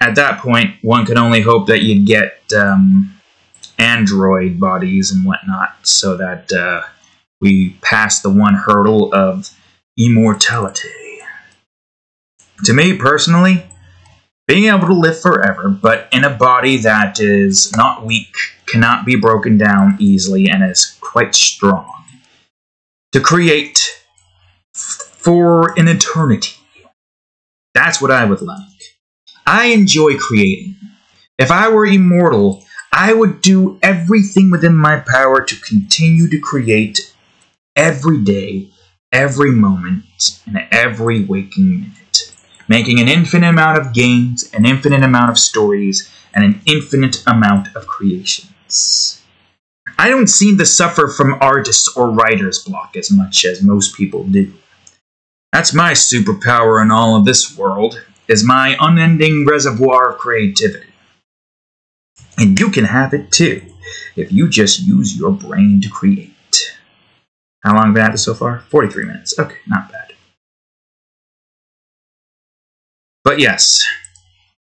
Speaker 1: at that point, one can only hope that you get um, android bodies and whatnot, so that uh, we pass the one hurdle of immortality. To me personally, being able to live forever, but in a body that is not weak, cannot be broken down easily, and is quite strong. To create for an eternity. That's what I would like. I enjoy creating. If I were immortal, I would do everything within my power to continue to create every day, every moment, and every waking minute making an infinite amount of games, an infinite amount of stories, and an infinite amount of creations. I don't seem to suffer from artist or writer's block as much as most people do. That's my superpower in all of this world, is my unending reservoir of creativity. And you can have it too, if you just use your brain to create. How long have been at this so far? 43 minutes. Okay, not bad. But yes,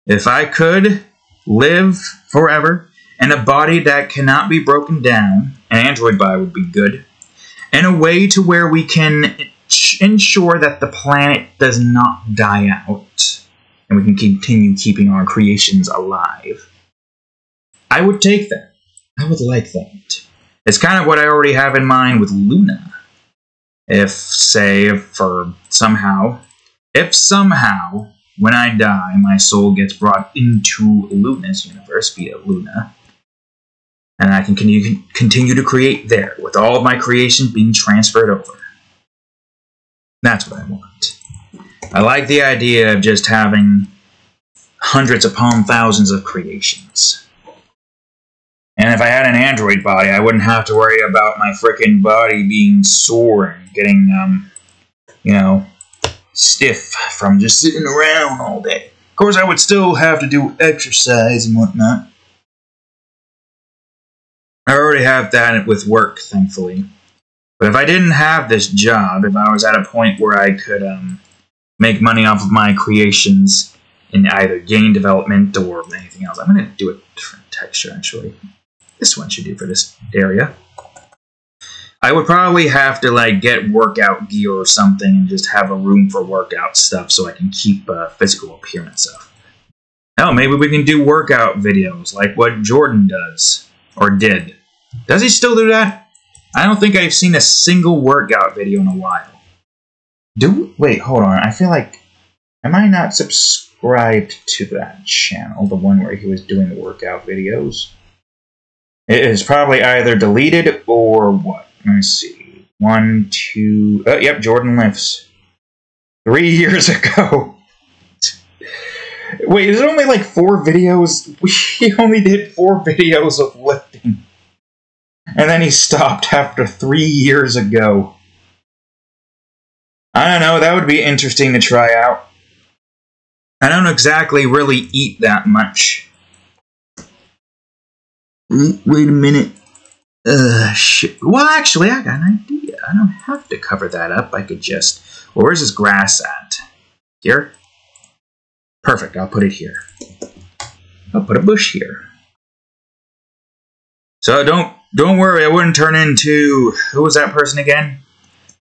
Speaker 1: if I could live forever in a body that cannot be broken down, an android body would be good, in a way to where we can ensure that the planet does not die out and we can continue keeping our creations alive. I would take that. I would like that. It's kind of what I already have in mind with Luna. If, say, for somehow, if somehow when I die, my soul gets brought into Luna's universe via Luna. And I can continue to create there, with all of my creation being transferred over. That's what I want. I like the idea of just having hundreds upon thousands of creations. And if I had an android body, I wouldn't have to worry about my freaking body being sore and getting, um, you know, stiff from just sitting around all day. Of course, I would still have to do exercise and whatnot. I already have that with work, thankfully. But if I didn't have this job, if I was at a point where I could um, make money off of my creations in either game development or anything else, I'm going to do it different texture actually. This one should do for this area. I would probably have to like get workout gear or something and just have a room for workout stuff so I can keep uh, physical appearance up. Oh, maybe we can do workout videos like what Jordan does or did. Does he still do that? I don't think I've seen a single workout video in a while. Do wait, hold on. I feel like am I not subscribed to that channel, the one where he was doing the workout videos? It is probably either deleted or what? Let me see. One, two. Oh, yep, Jordan lifts. Three (laughs) years ago. Wait, is it only like four videos? (laughs) We only did four videos of lifting. And then he stopped after three years ago. I don't know, that would be interesting to try out. I don't exactly really eat that much. Wait a minute. Uh, shit. Well, actually, I got an idea. I don't have to cover that up. I could just... Well, where's this grass at? Here? Perfect, I'll put it here. I'll put a bush here. So don't don't worry, I wouldn't turn into... Who was that person again?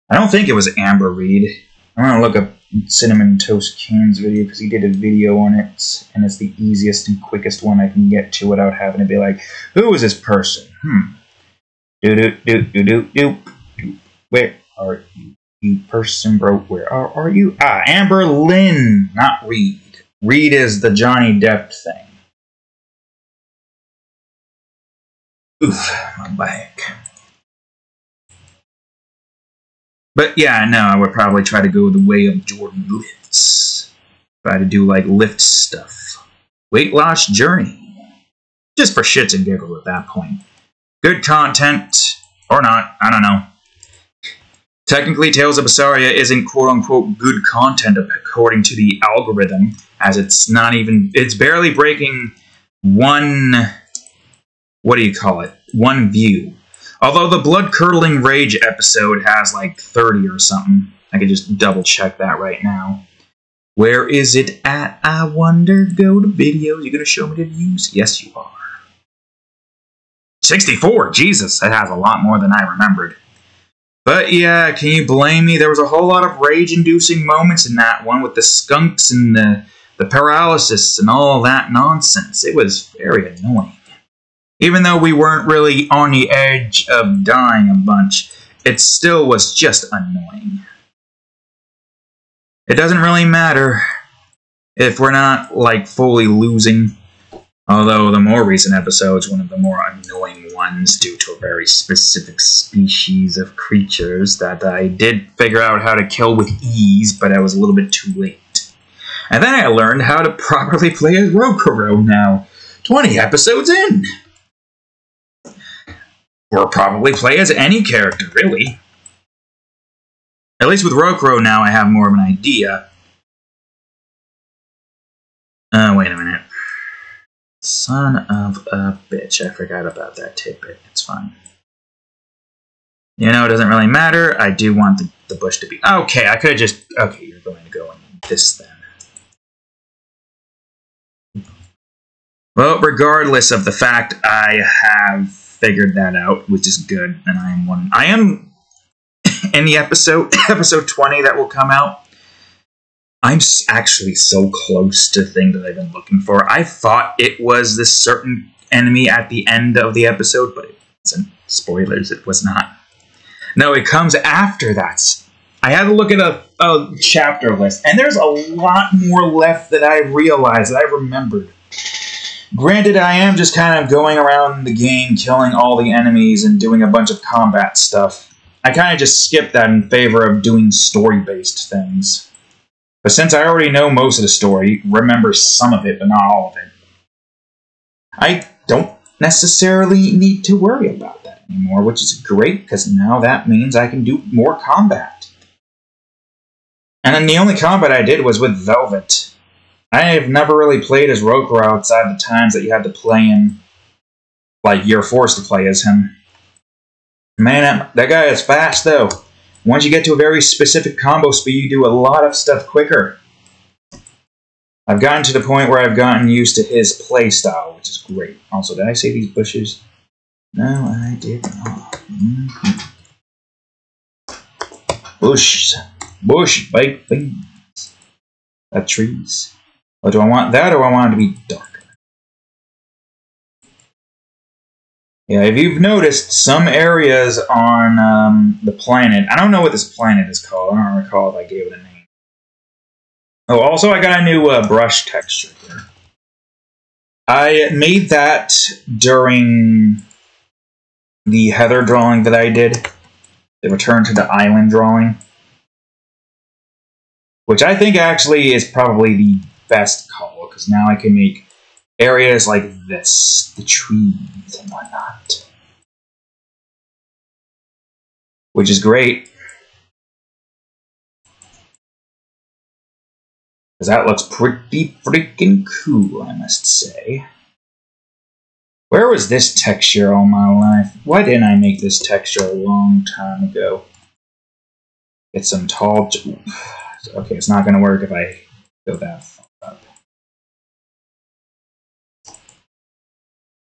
Speaker 1: I don't think it was Amber Reed. I'm gonna look up CinnamonToastKen's video because he did a video on it, and it's the easiest and quickest one I can get to without having to be like, who is this person? Hmm. Do do do do do do. Where are you? You person, bro. Where are, are you? Ah, Amber Lynn, not Reed. Reed is the Johnny Depp thing. Oof, my back. But yeah, no, I would probably try to go the way of Jordan lifts. Try to do like lift stuff. Weight loss journey. Just for shits and giggles at that point. Good content, or not, I don't know. Technically, Tales of Berseria isn't quote unquote good content according to the algorithm, as it's not even, it's barely breaking one, what do you call it, one view. Although the Blood Curdling Rage episode has like 30 or something. I could just double check that right now. Where is it at, I wonder? Go to videos. You're gonna show me the views? Yes, you are. 64, Jesus, that has a lot more than I remembered. But yeah, can you blame me? There was a whole lot of rage-inducing moments in that one with the skunks and the, the paralysis and all that nonsense. It was very annoying. Even though we weren't really on the edge of dying a bunch, it still was just annoying. It doesn't really matter if we're not, like, fully losing Although the more recent episodes, one of the more annoying ones due to a very specific species of creatures that I did figure out how to kill with ease, but I was a little bit too late. And then I learned how to properly play as Rokuro now, 20 episodes in. Or probably play as any character, really. At least with Rokuro now I have more of an idea. Uh, wait a minute. Son of a bitch. I forgot about that tidbit. It's fine. You know, it doesn't really matter. I do want the, the bush to be... Okay, I could have just... Okay, you're going to go in this then. Well, regardless of the fact I have figured that out, which is good, and I am one... I am (coughs) in the episode, (coughs) episode 20 that will come out. I'm actually so close to the thing that I've been looking for. I thought it was this certain enemy at the end of the episode, but it wasn't. Spoilers, it was not. No, it comes after that. I had to look at a, a chapter list, and there's a lot more left that I realized, that I remembered. Granted, I am just kind of going around the game, killing all the enemies, and doing a bunch of combat stuff. I kind of just skipped that in favor of doing story-based things. But since I already know most of the story, remember some of it, but not all of it, I don't necessarily need to worry about that anymore, which is great, because now that means I can do more combat. And then the only combat I did was with Velvet. I have never really played as Rokuro outside the times that you had to play in, like, you're forced to play as him. Man, that, guy is fast, though. Once you get to a very specific combo speed, you do a lot of stuff quicker. I've gotten to the point where I've gotten used to his play style, which is great. Also, did I say these bushes? No, I did not. Mm -hmm. Bush. Bush, baby. That trees. Do I want that or I want it to be darker? Yeah, if you've noticed, some areas on um, the planet, I don't know what this planet is called. I don't recall if I gave it a name. Oh, also I got a new uh, brush texture here. I made that during the heather drawing that I did. The return to the island drawing. Which I think actually is probably the best call, because now I can make areas like this, the trees and whatnot. Which is great. Because that looks pretty freaking cool, I must say. Where was this texture all my life? Why didn't I make this texture a long time ago? Get some tall... Okay, it's not going to work if I go that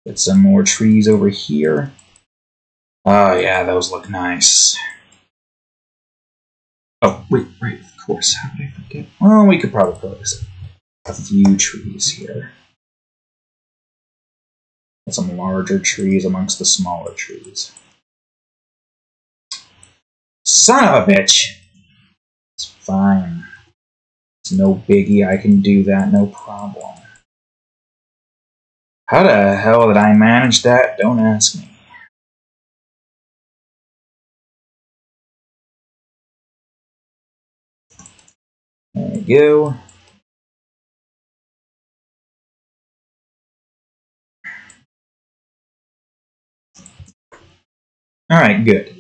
Speaker 1: Get some more trees over here. Oh yeah, those look nice. Oh, wait, right, of course. How did I forget? Well, we could probably put a few trees here. Get some larger trees amongst the smaller trees. Son of a bitch! It's fine. It's no biggie. I can do that, no problem. How the hell did I manage that? Don't ask me. There we go. All right, good.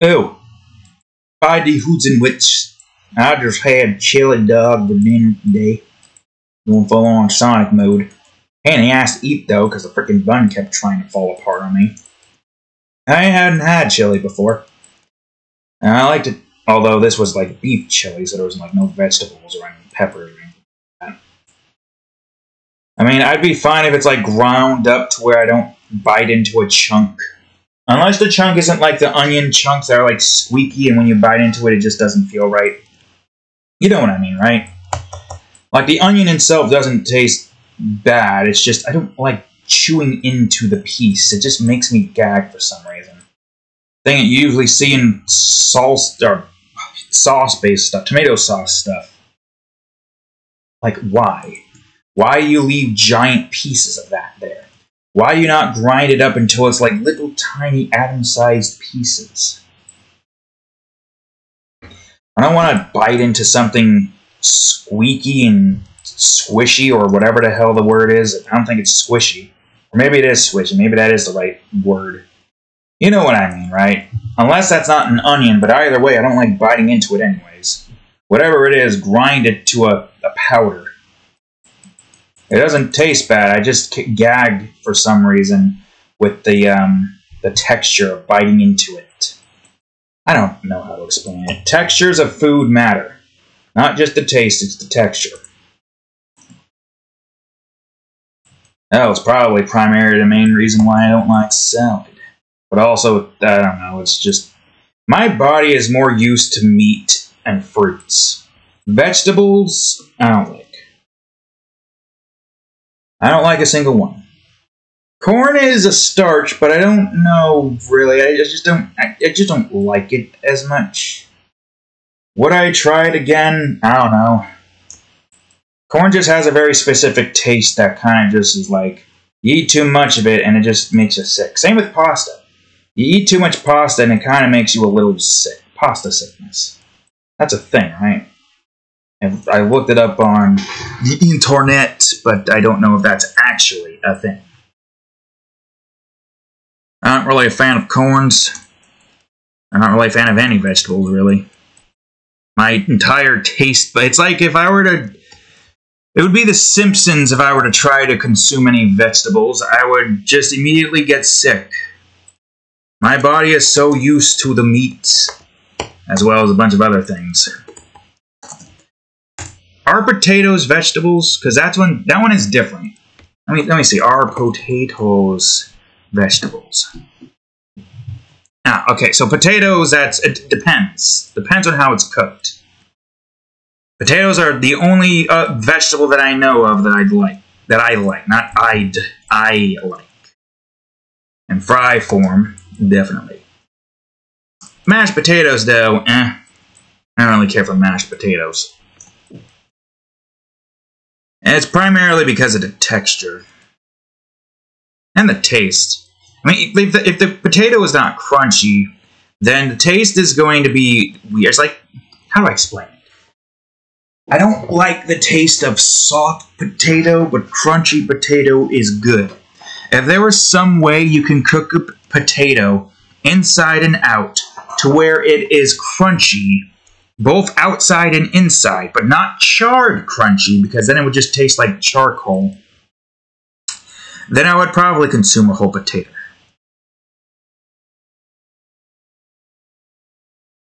Speaker 1: Oh, by the hoots and wits, I just had chili dog for dinner today. Going full on Sonic mode. And he asked to eat though, because the freaking bun kept trying to fall apart on me. I hadn't had chili before. And I liked it, although this was like beef chili, so there was like no vegetables or any peppers or anything like. I mean, I'd be fine if it's like ground up to where I don't bite into a chunk. Unless the chunk isn't like the onion chunks that are like squeaky and when you bite into it, it just doesn't feel right. You know what I mean, right? Like the onion itself doesn't taste bad. It's just, I don't like chewing into the piece. It just makes me gag for some reason. Thing you usually see in sauce or sauce-based stuff, tomato sauce stuff. Like, why? Why you leave giant pieces of that there? Why you not grind it up until it's like little tiny atom-sized pieces? I don't want to bite into something squeaky and squishy or whatever the hell the word is. I don't think it's squishy. Or maybe it is squishy. Maybe that is the right word. You know what I mean, right? Unless that's not an onion, but either way, I don't like biting into it anyways. Whatever it is, grind it to a, a powder. It doesn't taste bad. I just gag for some reason with the um, the texture of biting into it. I don't know how to explain it. Textures of food matter. Not just the taste, it's the texture. That was probably primarily the main reason why I don't like salad. But also, I don't know, it's just... My body is more used to meat and fruits. Vegetables, I don't like. I don't like a single one. Corn is a starch, but I don't know really. I just don't. I, just don't like it as much. Would I try it again? I don't know. Corn just has a very specific taste that kind of just is like, you eat too much of it and it just makes you sick. Same with pasta. You eat too much pasta and it kind of makes you a little sick. Pasta sickness. That's a thing, right? I looked it up on the internet, but I don't know if that's actually a thing. I'm not really a fan of corns. I'm not really a fan of any vegetables, really. My entire taste, but it's like if I were to it would be The Simpsons if I were to try to consume any vegetables. I would just immediately get sick. My body is so used to the meats as well as a bunch of other things. Are potatoes vegetables? Because that's one that one is different. Let me let me see. Are potatoes vegetables? Ah, okay. So potatoes. That's it depends. Depends on how it's cooked. Potatoes are the only uh, vegetable that I know of that I'd like. That I like, not I'd I like. In fry form, definitely. Mashed potatoes, though, eh. I don't really care for mashed potatoes. And it's primarily because of the texture. And the taste. I mean, if the, if the potato is not crunchy, then the taste is going to be weird. It's like, how do I explain it? I don't like the taste of soft potato, but crunchy potato is good. If there was some way you can cook a potato inside and out to where it is crunchy, both outside and inside, but not charred crunchy because then it would just taste like charcoal, then I would probably consume a whole potato.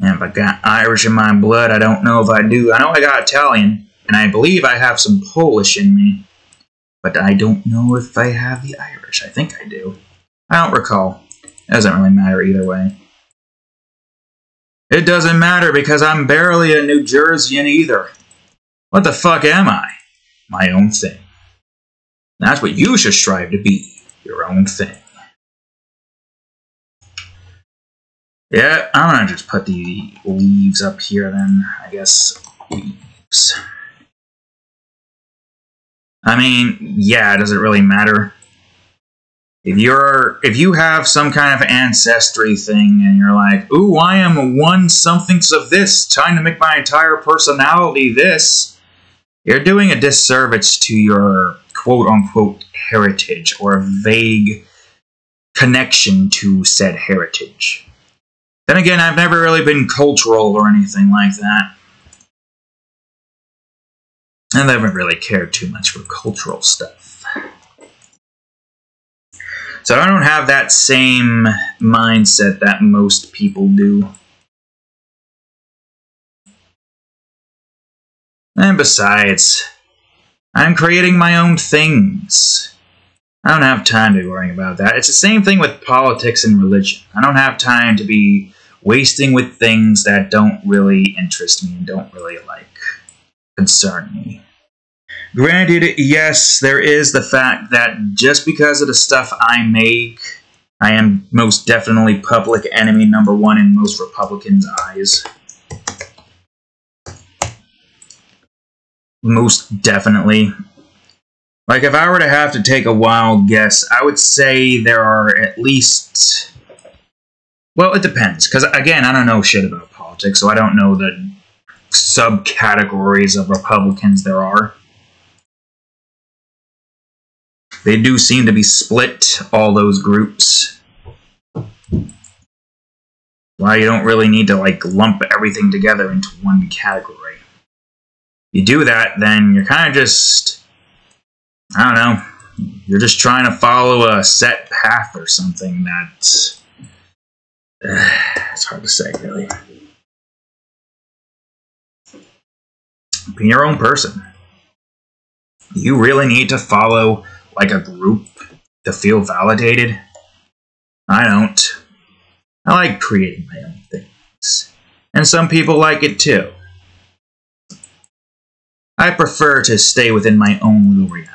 Speaker 1: And if I got Irish in my blood, I don't know if I do. I know I got Italian, and I believe I have some Polish in me, but I don't know if I have the Irish. I think I do. I don't recall. It doesn't really matter either way. It doesn't matter because I'm barely a New Jerseyan either. What the fuck am I? My own thing. That's what you should strive to be. Your own thing. Yeah, I'm gonna just put the leaves up here then. I guess leaves. I mean, yeah, does it really matter? if you're if you have some kind of ancestry thing and you're like ooh i am one somethings of this trying to make my entire personality this you're doing a disservice to your quote unquote heritage or vague connection to said heritage then again i've never really been cultural or anything like that And i never really cared too much for cultural stuff so I don't have that same mindset that most people do. And besides, I'm creating my own things. I don't have time to be worrying about that. It's the same thing with politics and religion. I don't have time to be wasting with things that don't really interest me and don't really, like, concern me. Granted, yes, there is the fact that just because of the stuff I make, I am most definitely public enemy number one in most Republicans' eyes. Most definitely. Like, if I were to have to take a wild guess, I would say there are at least... Well, it depends, because, again, I don't know shit about politics, so I don't know the subcategories of Republicans there are. They do seem to be split, all those groups. Why you don't really need to like lump everything together into one category. You do that, then you're kind of just, I don't know, you're just trying to follow a set path or something that, uh, (sighs) it's hard to say really. Be your own person. You really need to follow like a group to feel validated. I don't. I like creating my own things. And some people like it too. I prefer to stay within my own little reality.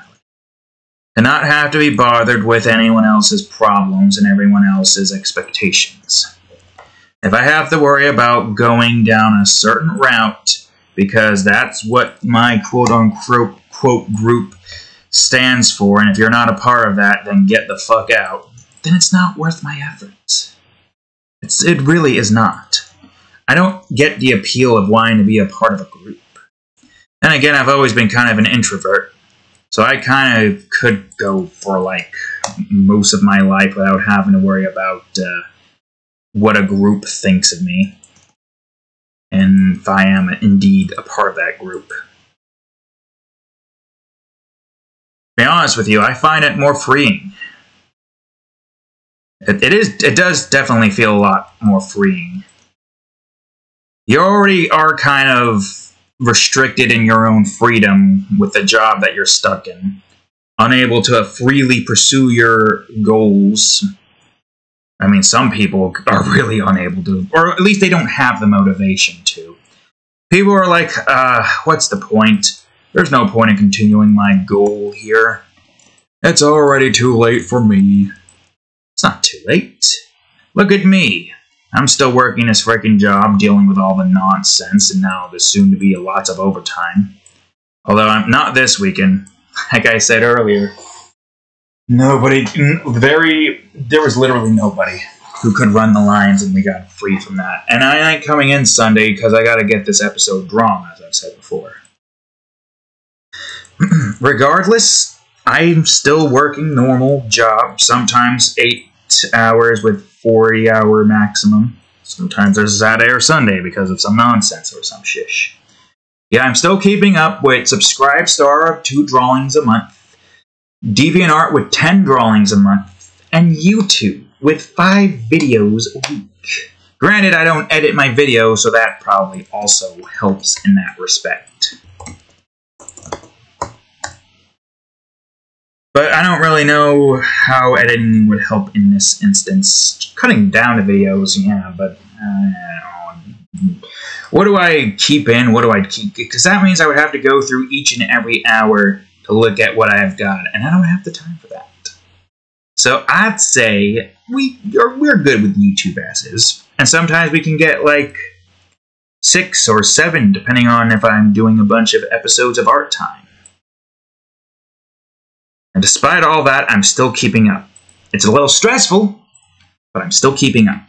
Speaker 1: To not have to be bothered with anyone else's problems and everyone else's expectations. If I have to worry about going down a certain route because that's what my quote unquote quote group stands for, and if you're not a part of that, then get the fuck out, then it's not worth my efforts. It's, it really is not. I don't get the appeal of wanting to be a part of a group. And again, I've always been kind of an introvert, so I kind of could go for like most of my life without having to worry about uh, what a group thinks of me. And if I am indeed a part of that group. To be honest with you, I find it more freeing. It, it is. It does definitely feel a lot more freeing. you already are kind of restricted in your own freedom with the job that you're stuck in, unable to freely pursue your goals. I mean, some people are (laughs) really unable to, or at least they don't have the motivation to. People are like, uh, what's the point? There's no point in continuing my goal here. It's already too late for me. It's not too late. Look at me. I'm still working this freaking job, dealing with all the nonsense, and now there's soon to be a lots of overtime. Although I'm not this weekend. (laughs) Like I said earlier, nobody, very, there was literally nobody who could run the lines, and we got free from that. And I ain't coming in Sunday because I got to get this episode drawn, as I've said before. (clears throat) Regardless, I'm still working normal job, sometimes eight hours with 40 hour maximum. Sometimes there's a Saturday or Sunday because of some nonsense or some shish. Yeah, I'm still keeping up with Subscribestar of two drawings a month, DeviantArt with 10 drawings a month, and YouTube with five videos a week. Granted, I don't edit my videos, so that probably also helps in that respect. But I don't really know how editing would help in this instance. Cutting down the videos, yeah, but uh, what do I keep in? What do I keep? Because that means I would have to go through each and every hour look at what I've got, and I don't have the time for that. So I'd say we are we're good with YouTube as is, and sometimes we can get like six or seven, depending on if I'm doing a bunch of episodes of Art Time. And despite all that, I'm still keeping up. It's a little stressful, but I'm still keeping up.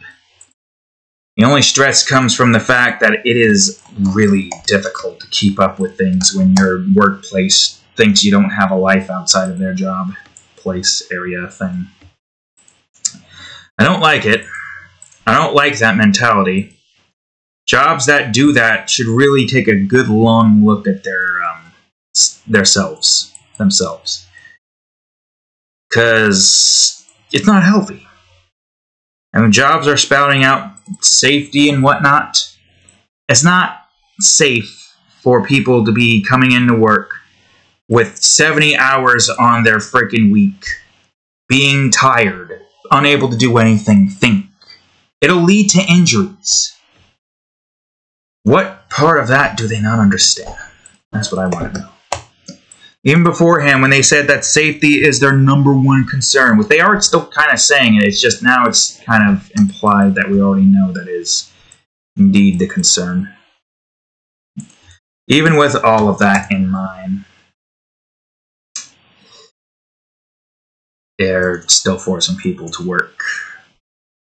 Speaker 1: The only stress comes from the fact that it is really difficult to keep up with things when your workplace thinks you don't have a life outside of their job, place, area thing. I don't like it. I don't like that mentality. Jobs that do that should really take a good long look at their um, their selves themselves because it's not healthy. I mean, jobs are spouting out safety and whatnot. It's not safe for people to be coming into work with 70 hours on their freaking week, being tired, unable to do anything, think. It'll lead to injuries. What part of that do they not understand? That's what I want to know even beforehand when they said that safety is their number one concern, which they are still kind of saying it, it's just now it's kind of implied that we already know that is indeed the concern. Even with all of that in mind, they're still forcing people to work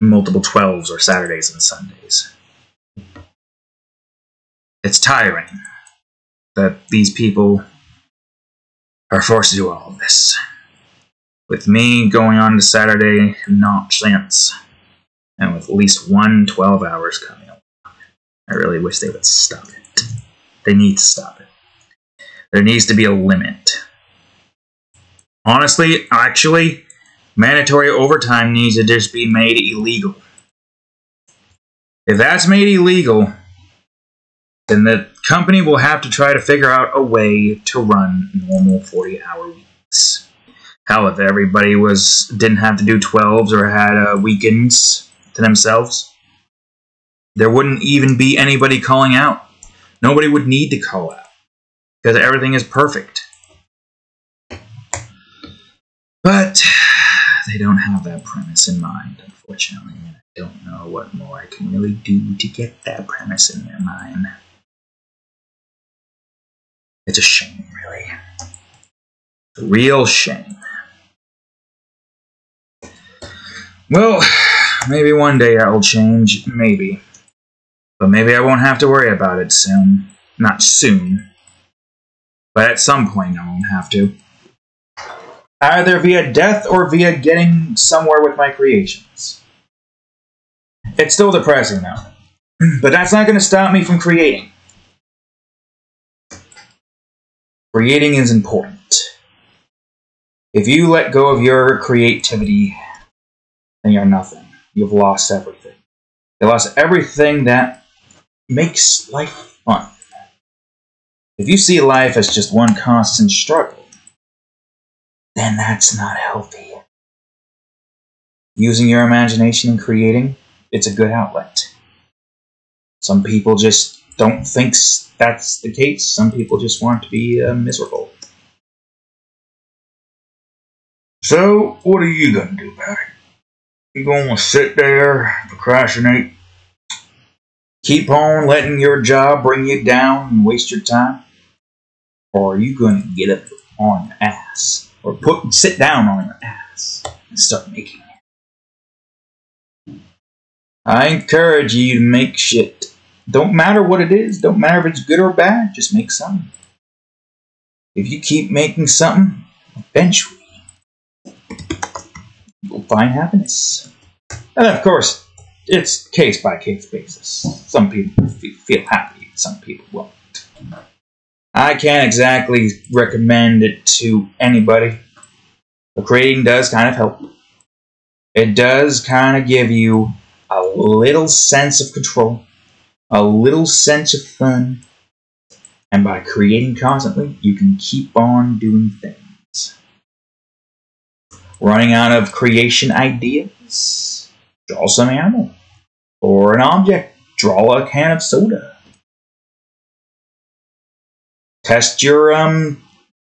Speaker 1: multiple 12s or Saturdays and Sundays. It's tiring that these people are forced to do all of this. With me going on to Saturday nonsense, and with at least one 12 hours coming up. I really wish they would stop it. They need to stop it. There needs to be a limit. Honestly, actually, mandatory overtime needs to just be made illegal. If that's made illegal, then the company will have to try to figure out a way to run normal 40 hour weeks. Hell, if everybody was didn't have to do 12s or had uh, weekends to themselves, there wouldn't even be anybody calling out. Nobody would need to call out because everything is perfect. But (sighs) they don't have that premise in mind, unfortunately. And I don't know what more I can really do to get that premise in their mind. It's a shame, really. A real shame. Well, (sighs) maybe one day that will change, maybe. But maybe I won't have to worry about it soon. Not soon. But at some point I won't have to. Either via death or via getting somewhere with my creations. It's still depressing though. (clears throat) But that's not going to stop me from creating. Creating is important. If you let go of your creativity, then you're nothing. You've lost everything. You lost everything that makes life fun. If you see life as just one constant struggle, then that's not healthy. Using your imagination and creating, it's a good outlet. Some people just don't think that's the case. Some people just want to be uh, miserable. So, what are you gonna do about it? You gonna sit there, procrastinate, keep on letting your job bring you down and waste your time? Or are you gonna get up on your ass? Or put sit down on your ass and start making it? I encourage you to make shit. Don't matter what it is, don't matter if it's good or bad, just make something. If you keep making something, eventually you'll find happiness. And of course, it's case by case basis. Some people feel happy, some people won't. I can't exactly recommend it to anybody. But creating does kind of help. It does kind of give you a little sense of control, a little sense of fun, and by creating constantly, you can keep on doing things. Running out of creation ideas? Draw some animal. Or an object. Draw a can of soda. Test your um,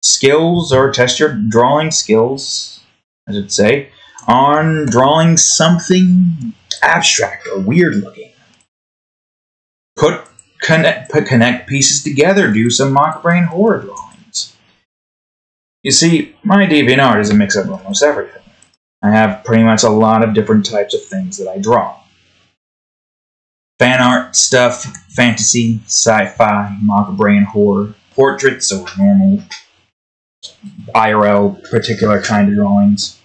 Speaker 1: skills or test your drawing skills, I should say, on drawing something abstract or weird looking. Put connect, put connect pieces together, do some mock brain horror drawings. You see, my DeviantArt is a mix of almost everything. I have pretty much a lot of different types of things that I draw. Fan art stuff, fantasy, sci-fi, mock brain horror, portraits or normal IRL particular kind of drawings.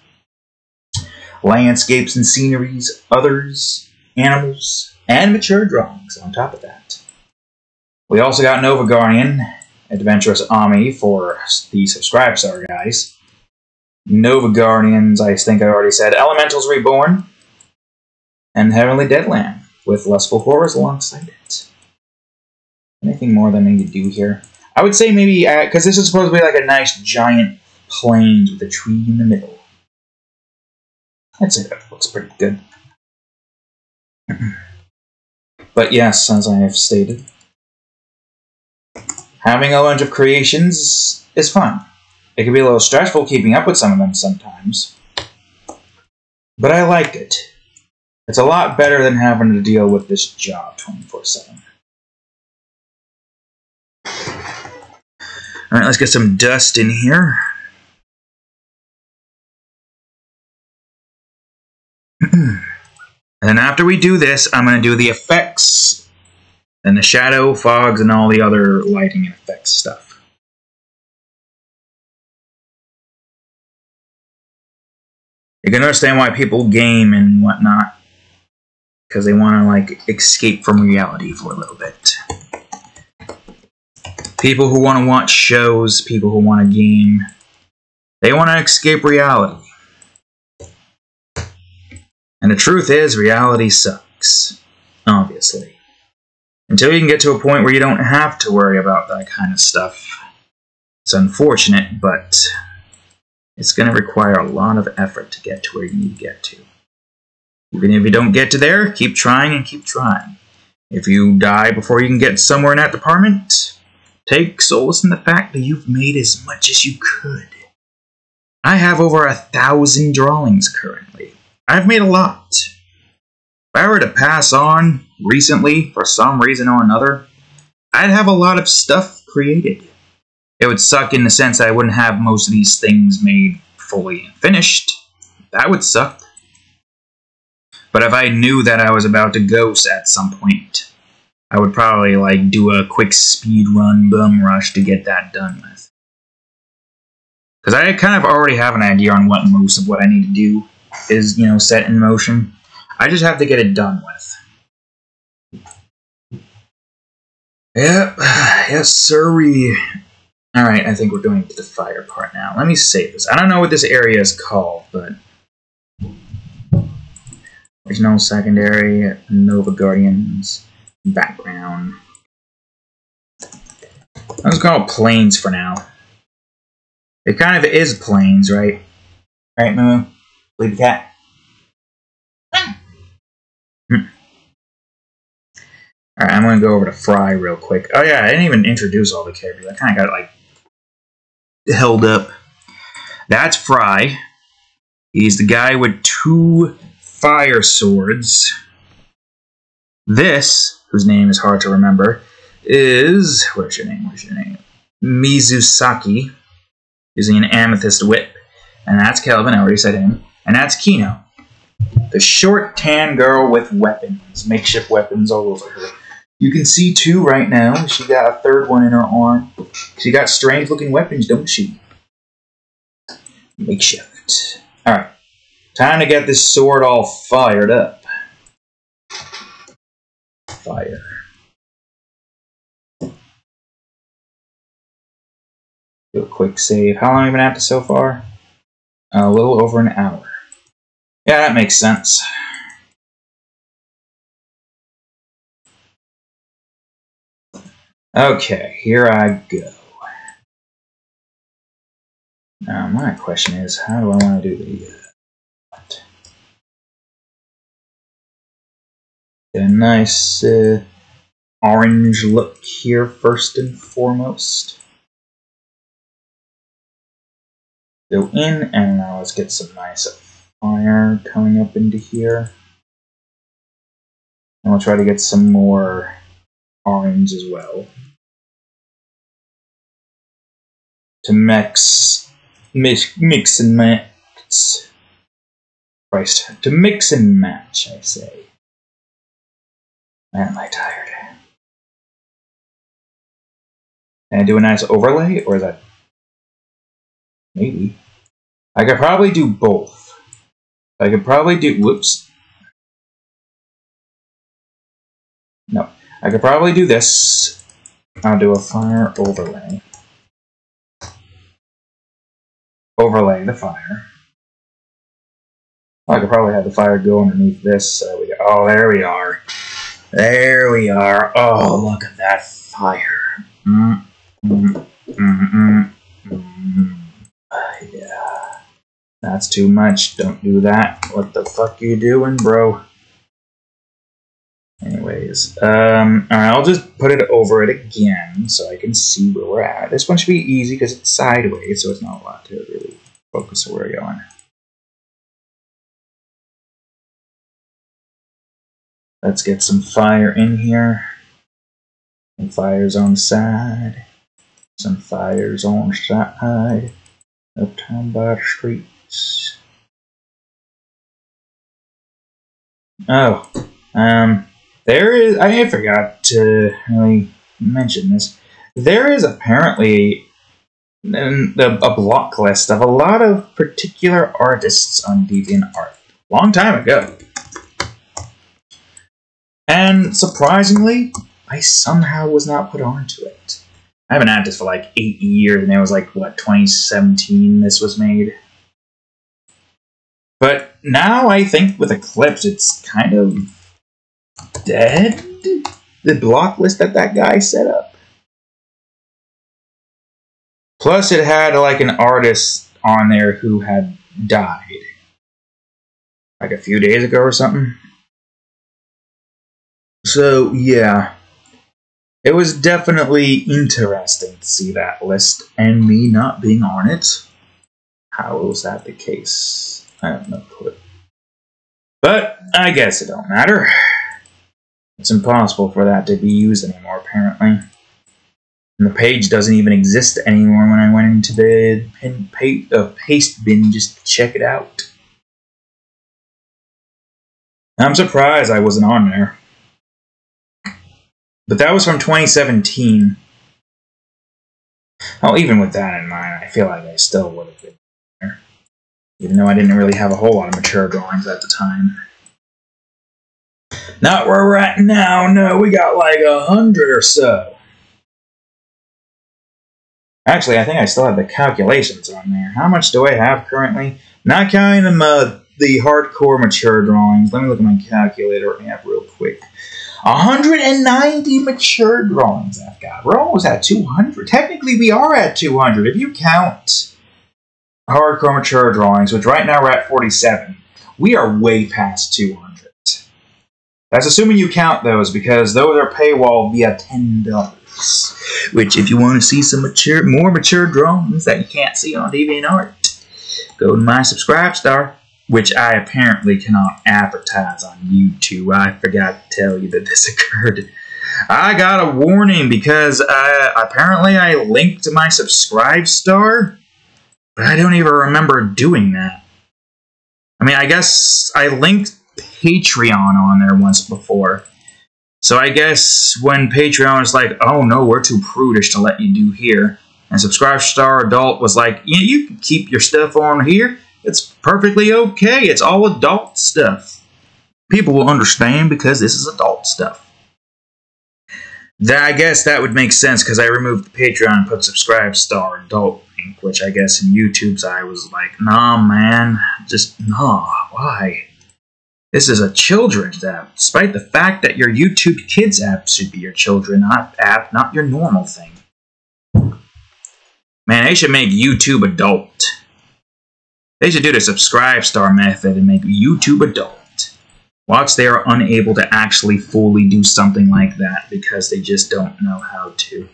Speaker 1: Landscapes and sceneries, others, animals, and mature drawings on top of that. We also got Nova Guardian, Adventurous Ami for the Subscribe Star guys. Nova Guardians, I think I already said, Elementals Reborn, and Heavenly Deadland, with Lustful Horrors alongside it. Anything more that I need to do here? I would say maybe, because uh, this is supposed to be like a nice giant plains with a tree in the middle. I'd say that looks pretty good. (clears throat) but yes, as I have stated, having a bunch of creations is fun. It can be a little stressful keeping up with some of them sometimes. But I like it. It's a lot better than having to deal with this job 24 7. Alright, let's get some dust in here. (clears throat) and then after we do this, I'm going to do the effects and the shadow, fogs, and all the other lighting and effects stuff. You can understand why people game and whatnot. Because they want to, like, escape from reality for a little bit. People who want to watch shows, people who want to game, they want to escape reality. And the truth is, reality sucks. Obviously. Until you can get to a point where you don't have to worry about that kind of stuff. It's unfortunate, but it's going to require a lot of effort to get to where you need to get to. Even if you don't get to there, keep trying and keep trying. If you die before you can get somewhere in that department, take solace in the fact that you've made as much as you could. I have over a thousand drawings currently. I've made a lot. If I were to pass on recently for some reason or another, I'd have a lot of stuff created. It would suck in the sense I wouldn't have most of these things made fully and finished. That would suck. But if I knew that I was about to ghost at some point, I would probably like do a quick speed run bum rush to get that done with. Because I kind of already have an idea on what most of what I need to do is, you know, set in motion. I just have to get it done with. Yep, (sighs) yes, sir. Alright, I think we're going to the fire part now. Let me save this. I don't know what this area is called, but... There's no secondary Nova Guardians. Background. Let's call it plains for now. It kind of is planes, right? Right, Moo? Leave the cat. Hmm. Alright, I'm gonna go over to Fry real quick. Oh yeah, I didn't even introduce all the characters. I kinda got like held up. That's Fry. He's the guy with two fire swords. This, whose name is hard to remember, is where's your name? Where's your name? Mizusaki, using an amethyst whip, and that's Kelvin. I already said him, and that's Kino, the short tan girl with weapons, makeshift weapons all over her. You can see two right now. She got a third one in her arm. She got strange looking weapons, don't she? Makeshift. Alright. Time to get this sword all fired up. Fire. Do a quick save. How long have we been at this so far? A little over an hour. Yeah, that makes sense. Okay, here I go. Now, my question is, how do I want to do the... Uh, a nice uh, orange look here first and foremost. Go in, and now let's get some nice fire coming up into here. And we'll try to get some more orange as well. To mix, mix, mix and match. Christ, to mix and match, I say. Man, am I tired. Can I do a nice overlay, or is that... Maybe. I could probably do both. I could probably do... Whoops. No. I could probably do this. I'll do a fire overlay. Overlay the fire. I could probably have the fire go underneath this. We, oh, there we are. There we are. Oh, look at that fire. Mm, mm, mm, mm, yeah. That's too much. Don't do that. What the fuck you doing, bro? Anyways, um, alright, I'll just put it over it again so I can see where we're at. This one should be easy because it's sideways, so it's not a lot to really focus where we're going. Let's get some fire in here. Some fires on side. Some fires on side. Uptown by streets. Oh, um, there is, I forgot to really mention this. There is apparently a, a block list of a lot of particular artists on DeviantArt. Long time ago. And surprisingly, I somehow was not put onto it. I haven't had this for like eight years, and it was like, what, 2017 this was made? But now I think with Eclipse, it's kind of dead? The block list that that guy set up? Plus, it had like an artist on there who had died. Like a few days ago or something. So, yeah. It was definitely interesting to see that list and me not being on it. How was that the case? I have no clue. But I guess it don't matter. It's impossible for that to be used anymore, apparently. And the page doesn't even exist anymore when I went into the pin, pa uh, paste bin just to check it out. I'm surprised I wasn't on there. But that was from 2017. Oh, even with that in mind, I feel like I still would have been there. Even though I didn't really have a whole lot of mature drawings at the time. Not where we're at now. No, we got like a hundred or so. Actually, I think I still have the calculations on there. How much do I have currently? Not counting the, uh, the hardcore mature drawings. Let me look at my calculator app real quick. 190 mature drawings I've got. We're almost at 200. Technically, we are at 200. If you count hardcore mature drawings, which right now we're at 47, we are way past 200. That's assuming you count those, because those are paywall via $10. Which, if you want to see some mature, more mature drawings that you can't see on DeviantArt, go to my subscribe star which I apparently cannot advertise on YouTube. I forgot to tell you that this (laughs) occurred. I got a warning because uh, apparently I linked my subscribe star, but I don't even remember doing that. I mean, I guess I linked Patreon on there once before. So I guess when Patreon was like, oh no, we're too prudish to let you do here, and Subscribe Star Adult was like, yeah, you can keep your stuff on here, it's perfectly okay. It's all adult stuff. People will understand because this is adult stuff. That, I guess that would make sense because I removed the Patreon and put subscribe star adult link, which I guess in YouTube's I was like, nah, man, just nah, why? This is a children's app, despite the fact that your YouTube Kids app should be your children app, not your normal thing. Man, they should make YouTube adult. They should do the subscribe star method and make YouTube adult. Watch they are unable to actually fully do something like that because they just don't know how to.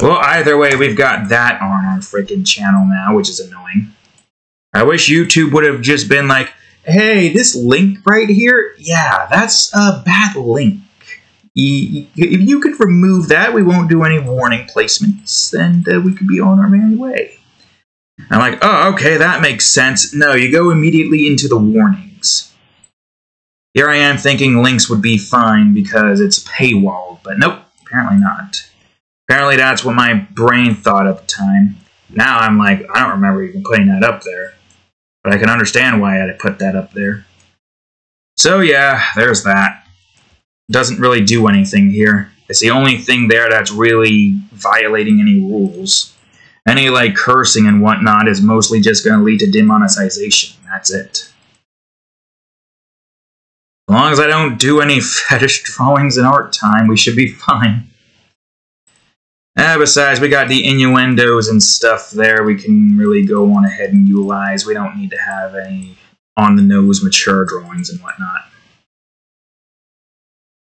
Speaker 1: Well, either way, we've got that on our freaking channel now, which is annoying. I wish YouTube would have just been like, hey, this link right here, yeah, that's a bad link. If you could remove that, we won't do any warning placements, and uh, we could be on our merry way. I'm like, oh, okay, that makes sense. No, you go immediately into the warnings. Here I am thinking links would be fine because it's paywalled, but nope, apparently not. Apparently that's what my brain thought at the time. Now I'm like, I don't remember even putting that up there. But I can understand why I put that up there. So yeah, there's that. Doesn't really do anything here. It's the only thing there that's really violating any rules. Any like cursing and whatnot is mostly just going to lead to demonetization. That's it. As long as I don't do any (laughs) fetish drawings in art time, we should be fine. And besides, we got the innuendos and stuff there we can really go on ahead and utilize. We don't need to have any on-the-nose mature drawings and whatnot.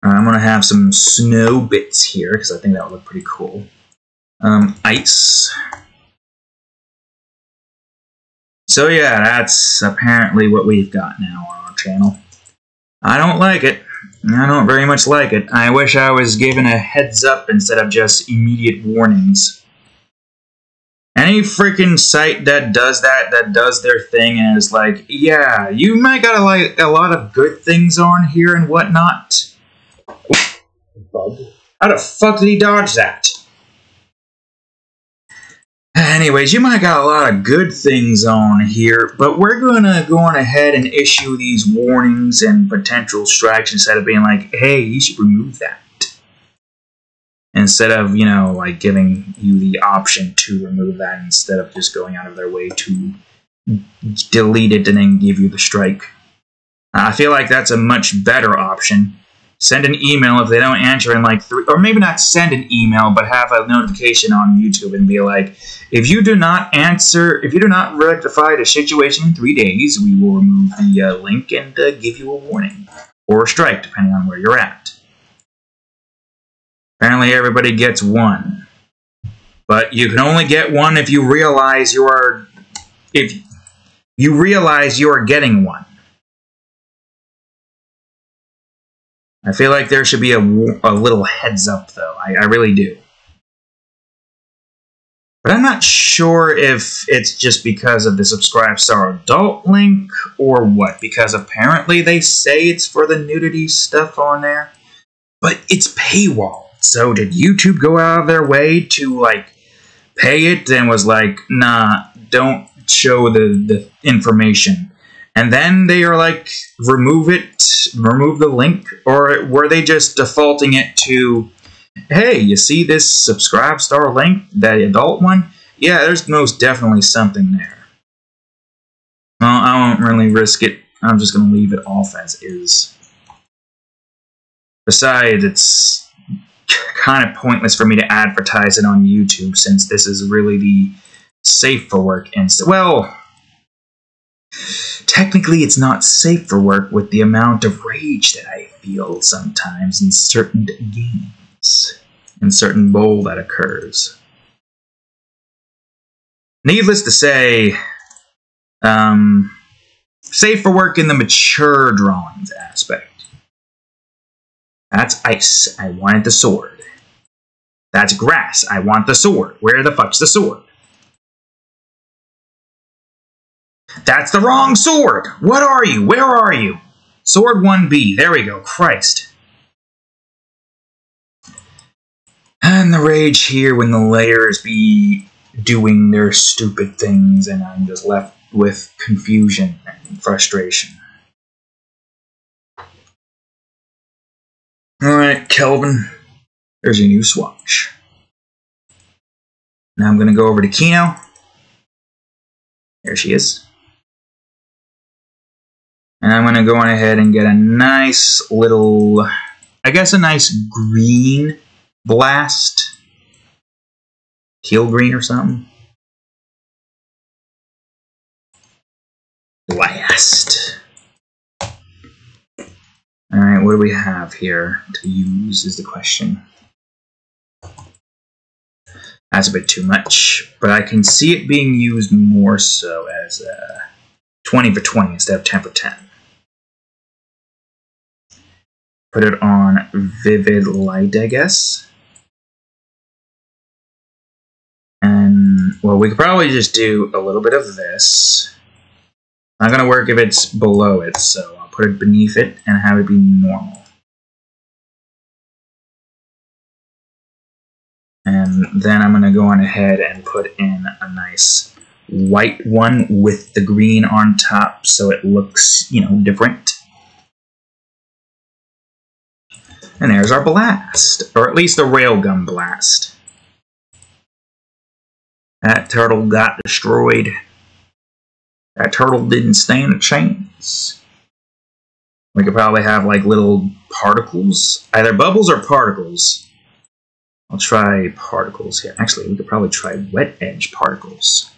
Speaker 1: Uh, I'm going to have some snow bits here, because I think that would look pretty cool. Um, ice. So yeah, that's apparently what we've got now on our channel. I don't like it. I don't very much like it. I wish I was given a heads up instead of just immediate warnings. Any freaking site that does that, that does their thing and is like, yeah, you might got a, like, a lot of good things on here and whatnot. How the fuck did he dodge that? Anyways, you might got a lot of good things on here, but we're going to go on ahead and issue these warnings and potential strikes instead of being like, hey, you should remove that. Instead of, you know, like giving you the option to remove that instead of just going out of their way to delete it and then give you the strike. I feel like that's a much better option send an email if they don't answer in like three, or maybe not send an email, but have a notification on YouTube and be like, if you do not answer, if you do not rectify the situation in three days, we will remove the uh, link and uh, give you a warning or a strike, depending on where you're at. Apparently, everybody gets one, but you can only get one if you realize you are, if you realize you are getting one. I feel like there should be a, a little heads up, though. I, I really do. But I'm not sure if it's just because of the Subscribe Star Adult link or what, because apparently they say it's for the nudity stuff on there. But it's paywall. So did YouTube go out of their way to, like, pay it and was like, nah, don't show the, the information? And then they are like remove it remove the link or were they just defaulting it to hey you see this subscribe star link that adult one? Yeah there's most definitely something there. Well i won't really risk it. I'm just going to leave it off as is. Besides, it's kind of pointless for me to advertise it on YouTube since this is really the safe for work instance. Well, technically it's not safe for work with the amount of rage that I feel sometimes in certain games, in certain bowl that occurs. Needless to say, um, safe for work in the mature drawings aspect. That's ice. I wanted the sword. That's grass. I want the sword. Where the fuck's the sword? That's the wrong sword! What are you? Where are you? Sword 1B. There we go. Christ. And the rage here when the layers be doing their stupid things and I'm just left with confusion and frustration. Alright, Kelvin. There's your new swatch. Now I'm going to go over to Kino. There she is. And I'm going to go on ahead and get a nice little, I guess a nice green blast. Teal green or something. Blast. Alright, what do we have here to use is the question. That's a bit too much, but I can see it being used more so as a 20 for 20 instead of 10 for 10. Put it on Vivid Light, I guess. And, well, we could probably just do a little bit of this. Not going to work if it's below it, so I'll put it beneath it, and have it be normal. And then I'm going to go on ahead and put in a nice white one with the green on top so it looks, you know, different. And there's our blast, or at least a railgun blast. That turtle got destroyed. That turtle didn't stand a chance. We could probably have like little particles, either bubbles or particles. I'll try particles here. Actually, we could probably try wet edge particles.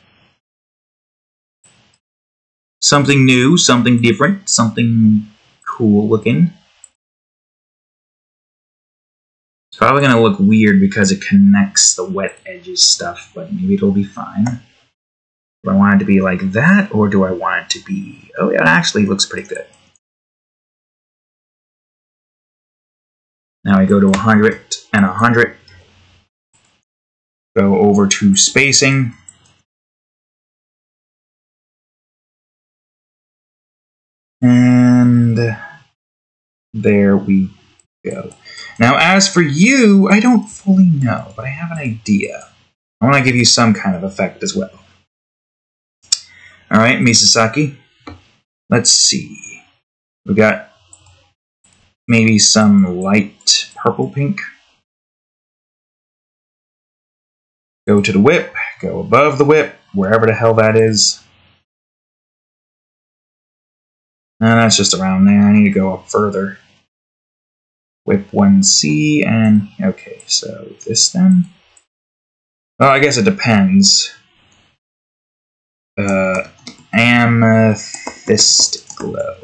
Speaker 1: Something new, something different, something cool looking. It's probably going to look weird because it connects the wet edges stuff, but maybe it'll be fine. Do I want it to be like that, or do I want it to be... Oh yeah, it actually looks pretty good. Now I go to 100 and 100. Go over to spacing. And there we go. Now as for you, I don't fully know, but I have an idea. I want to give you some kind of effect as well. Alright, Misasaki. Let's see. We got maybe some light purple pink. Go to the whip, go above the whip, wherever the hell that is. And that's just around there. I need to go up further. Whip 1C, and okay, so this then? Well, I guess it depends. Uh, amethyst glow.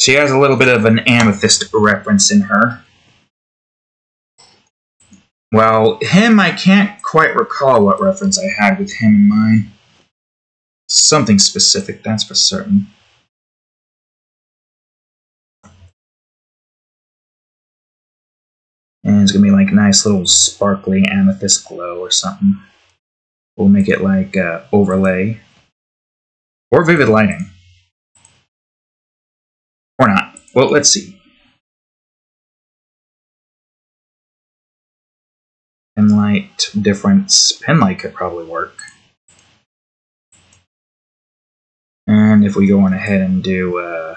Speaker 1: She has a little bit of an amethyst reference in her. Well, him, I can't quite recall what reference I had with him in mind. Something specific, that's for certain. And it's gonna be like a nice little sparkly amethyst glow or something. We'll make it like uh, overlay or vivid lighting. Or not. Well, let's see. Pin Light difference. Pin Light could probably work. And if we go on ahead and do uh,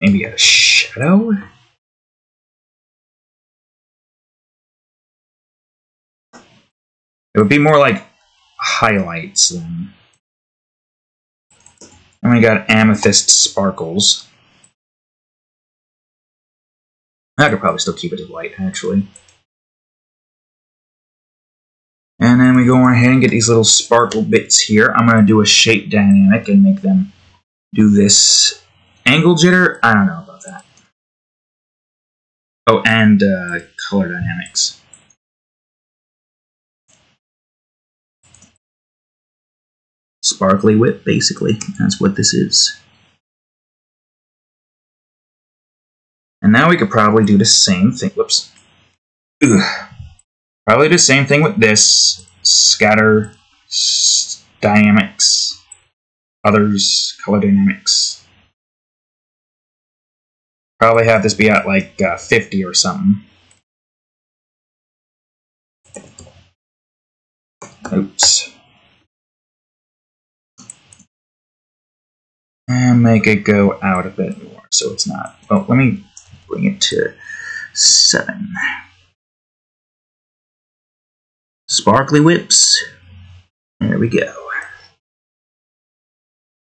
Speaker 1: maybe a shadow? It would be more like highlights than and we got amethyst sparkles. I could probably still keep it as white, actually. And then we go ahead and get these little sparkle bits here. I'm going to do a shape dynamic and make them do this angle jitter. I don't know about that. Oh, and uh, color dynamics. Sparkly whip, basically. That's what this is. And now we could probably do the same thing. Whoops. Ugh. Probably do the same thing with this. Scatter, dynamics, others, color dynamics. Probably have this be at like uh, 50 or something. Oops. And make it go out a bit more so it's not. Oh, let me bring it to 7. Sparkly whips. There we go.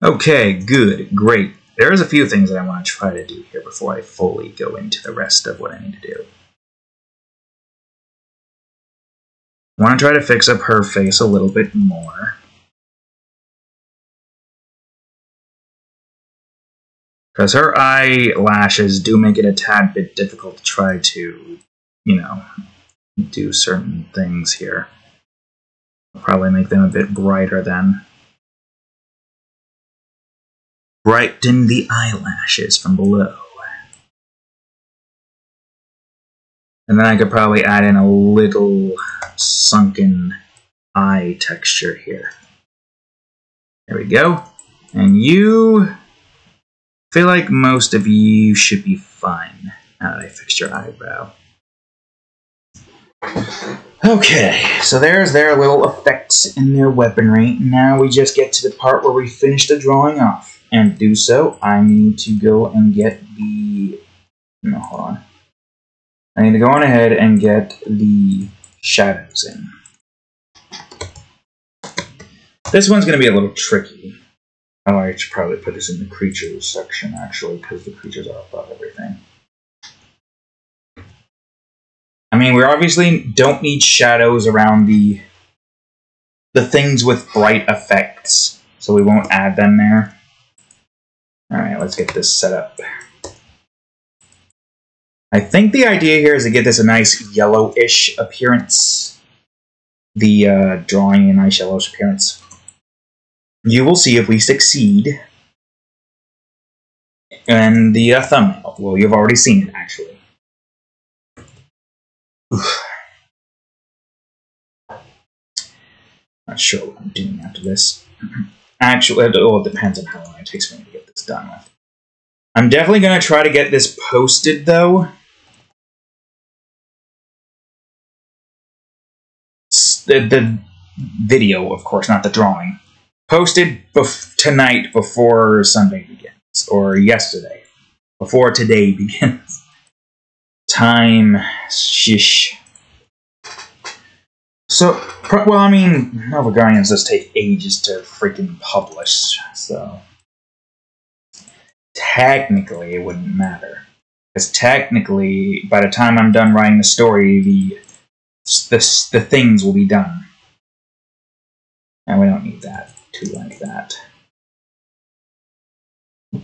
Speaker 1: Okay, good, great. There's a few things that I want to try to do here before I fully go into the rest of what I need to do. I want to try to fix up her face a little bit more. Because her eyelashes do make it a tad bit difficult to try to, you know, do certain things here. Probably make them a bit brighter then. Brighten the eyelashes from below. And then I could probably add in a little sunken eye texture here. There we go. And you feel like most of you should be fine now that I fixed your eyebrow. Okay, so there's their little effects in their weaponry. Now we just get to the part where we finish the drawing off. And to do so, I need to go and get the... No, hold on. I need to go on ahead and get the shadows in. This one's going to be a little tricky. I should probably put this in the creatures section, actually, because the creatures are above everything. I mean, we obviously don't need shadows around the the things with bright effects, so we won't add them there. Alright, let's get this set up. I think the idea here is to get this a nice yellowish appearance. The uh, drawing a nice yellowish appearance. You will see if we succeed. And the uh, thumbnail. Well, you've already seen it, actually. (sighs) Not sure what I'm doing after this. (clears throat) Actually, it all depends on how long it takes me to get this done with. I'm definitely going to try to get this posted, though. The, the video, of course, not the drawing. Posted bef tonight before Sunday begins, or yesterday, before today (laughs) begins. Time, shish. So, well, I mean, Nova Guardians does take ages to freaking publish, so technically it wouldn't matter. Because technically, by the time I'm done writing the story, the, the, the things will be done. And we don't need that too like that. Ah,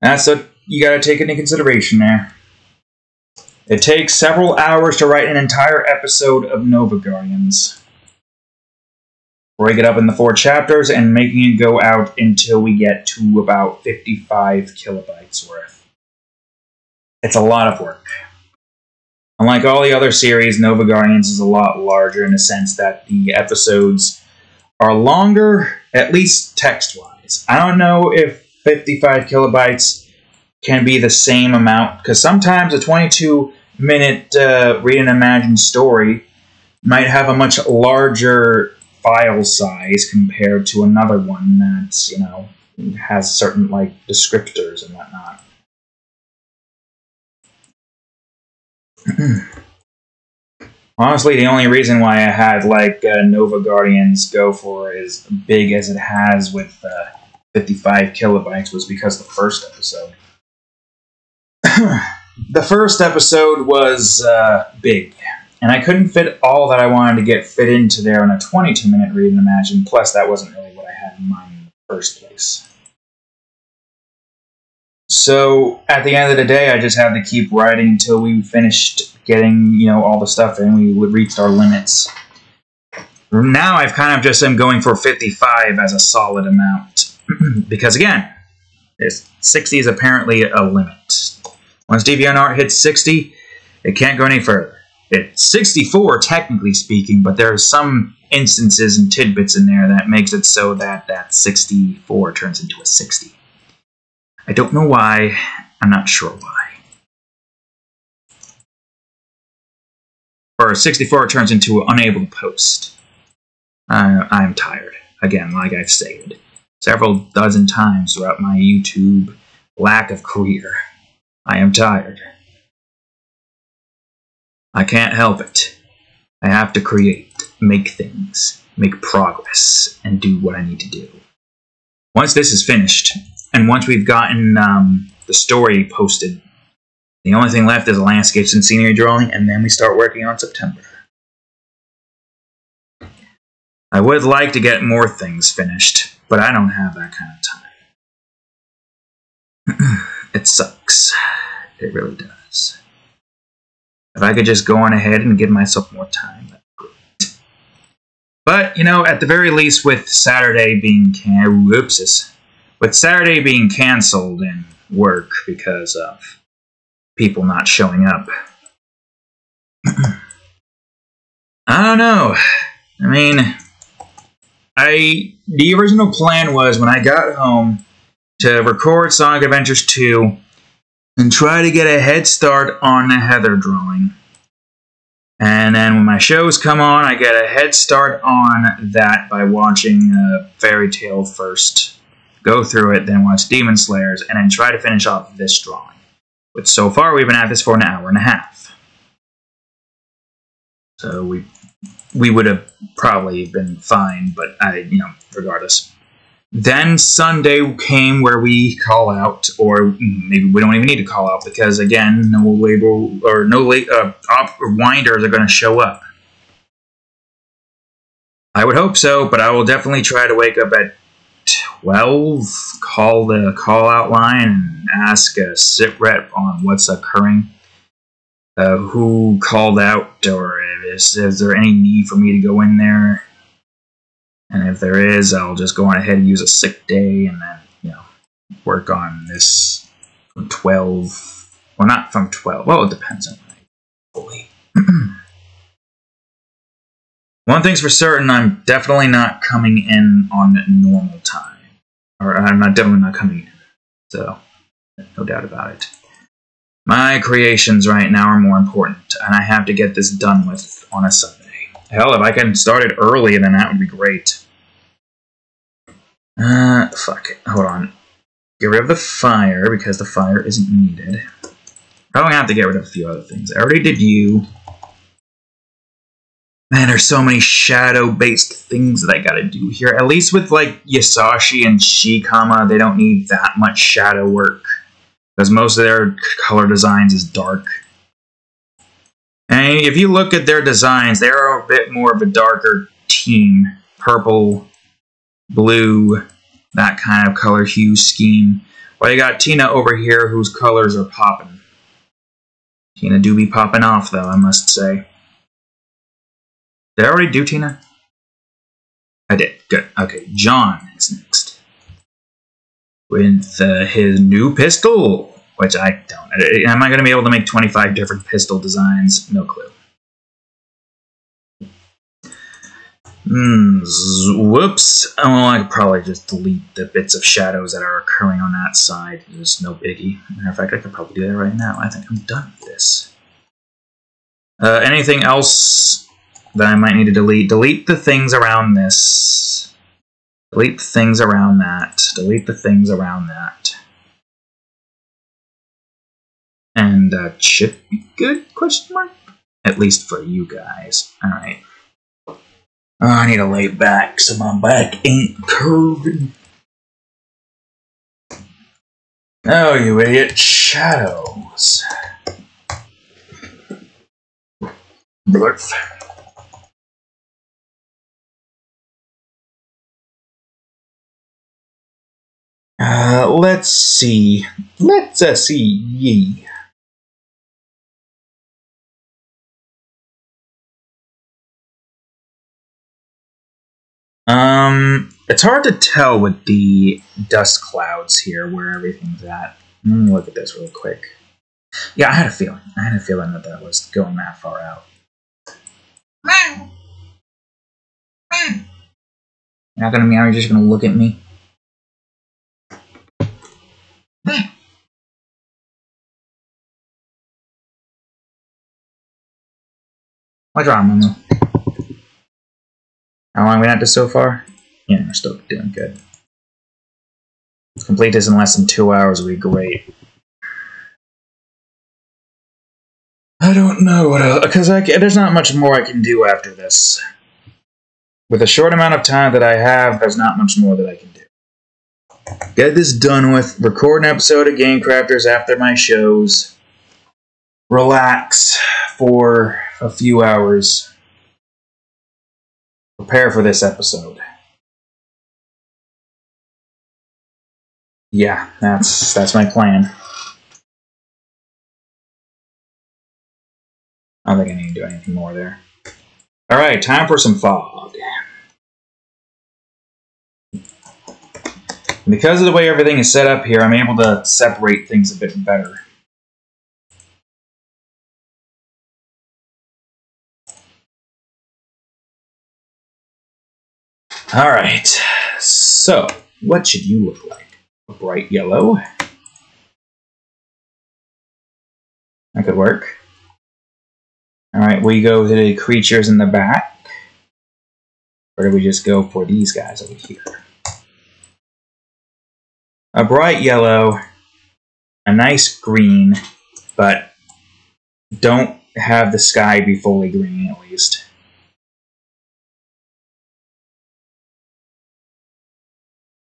Speaker 1: That's what you gotta take into consideration there. It takes several hours to write an entire episode of Nova Guardians. Break it up into four chapters and making it go out until we get to about 55 kilobytes worth. It's a lot of work. Unlike all the other series, Nova Guardians is a lot larger in the sense that the episodes are longer, at least text wise. I don't know if 55 kilobytes can be the same amount, because sometimes a 22 minute uh, read and imagine story might have a much larger file size compared to another one that's you know has certain like descriptors and whatnot. (clears throat) Honestly, the only reason why I had like uh, Nova Guardians go for as big as it has with uh, 55 kilobytes was because the first episode. (clears throat) the first episode was uh, big, and I couldn't fit all that I wanted to get fit into there in a 22 minute read and imagine. Plus, that wasn't really what I had in mind in the first place. So at the end of the day, I just had to keep writing until we finished getting you know all the stuff and we would reach our limits. Now I've kind of just am going for 55 as a solid amount (clears throat) because again, 60 is apparently a limit. Once DeviantArt hits 60, it can't go any further. It's 64 technically speaking, but there are some instances and tidbits in there that makes it so that that 64 turns into a 60. I don't know why. I'm not sure why. Or 64 turns into unable to post. Uh, I'm tired. Again, like I've stated several dozen times throughout my YouTube lack of career. I am tired. I can't help it. I have to create, make things, make progress, and do what I need to do. Once this is finished, and once we've gotten um, the story posted, the only thing left is landscapes and scenery drawing, and then we start working on September. I would like to get more things finished, but I don't have that kind of time. (clears throat) it sucks. It really does. If I could just go on ahead and give myself more time, that'd be great. But, you know, at the very least, with Saturday being can whoopses, with Saturday being canceled in work because of people not showing up. (clears throat) I don't know. I mean, I the original plan was when I got home to record Sonic Adventures 2 and try to get a head start on the Heather drawing. And then when my shows come on, I get a head start on that by watching uh, Fairy Tail first. Go through it, then watch Demon Slayers, and then try to finish off this drawing. But so far, we've been at this for an hour and a half. So we we would have probably been fine, but I, you know, regardless. Then Sunday came where we call out, or maybe we don't even need to call out because again, no label or no la- uh, op- winders are going to show up. I would hope so, but I will definitely try to wake up at twelve, call the call out line, and ask a sit rep on what's occurring uh, who called out, or is, is there any need for me to go in there? And if there is, I'll just go on ahead and use a sick day, and then you know work on this from twelve. Well, not from twelve. Well, it depends on fully. (clears throat) One thing's for certain, I'm definitely not coming in on normal time. Or I'm not definitely not coming in. So, no doubt about it. My creations right now are more important, and I have to get this done with on a Sunday. Hell, if I can start it early, then that would be great. Uh, fuck it. Hold on. Get rid of the fire, because the fire isn't needed. Probably have to get rid of a few other things. I already did you. Man, there's so many shadow-based things that I gotta do here. At least with, like, Yasashi and Shikama, they don't need that much shadow work because most of their color designs is dark. And if you look at their designs, they are a bit more of a darker team. Purple, blue, that kind of color hue scheme. Well, you got Tina over here whose colors are popping. Tina do be popping off, though, I must say. Did I already do Tina? I did. Good. Okay, John is next. With uh, his new pistol which I don't. Am I going to be able to make 25 different pistol designs? No clue. Mm, whoops. Oh, I could probably just delete the bits of shadows that are occurring on that side. There's no biggie. Matter of fact, I could probably do that right now. I think I'm done with this. Uh, anything else that I might need to delete? Delete the things around this. Delete the things around that. Delete the things around that and uh, should be good? Question mark. At least for you guys. All right. Oh, I need to lay back so my back ain't curving. Oh, you idiot. Shadows. Blurf. Uh, let's see. Let's uh, see ye. Um, it's hard to tell with the dust clouds here where everything's at. Let me look at this real quick. Yeah, I had a feeling. I had a feeling that that was going that far out. You're not gonna meow, you're just gonna look at me. What's wrong, Momo? How long we at this so far? Yeah, we're still doing good. Complete this in less than two hours would be great. I don't know what else, because there's not much more I can do after this. With a short amount of time that I have, there's not much more that I can do. Get this done with, record an episode of Game Crafters after my shows, relax for a few hours, prepare for this episode. Yeah, that's that's my plan. I don't think I need to do anything more there. Alright, time for some fog. Because of the way everything is set up here, I'm able to separate things a bit better. Alright, so what should you look like? A bright yellow. That could work. Alright, we go to the creatures in the back. Or do we just go for these guys over here? A bright yellow, a nice green, but don't have the sky be fully green at least.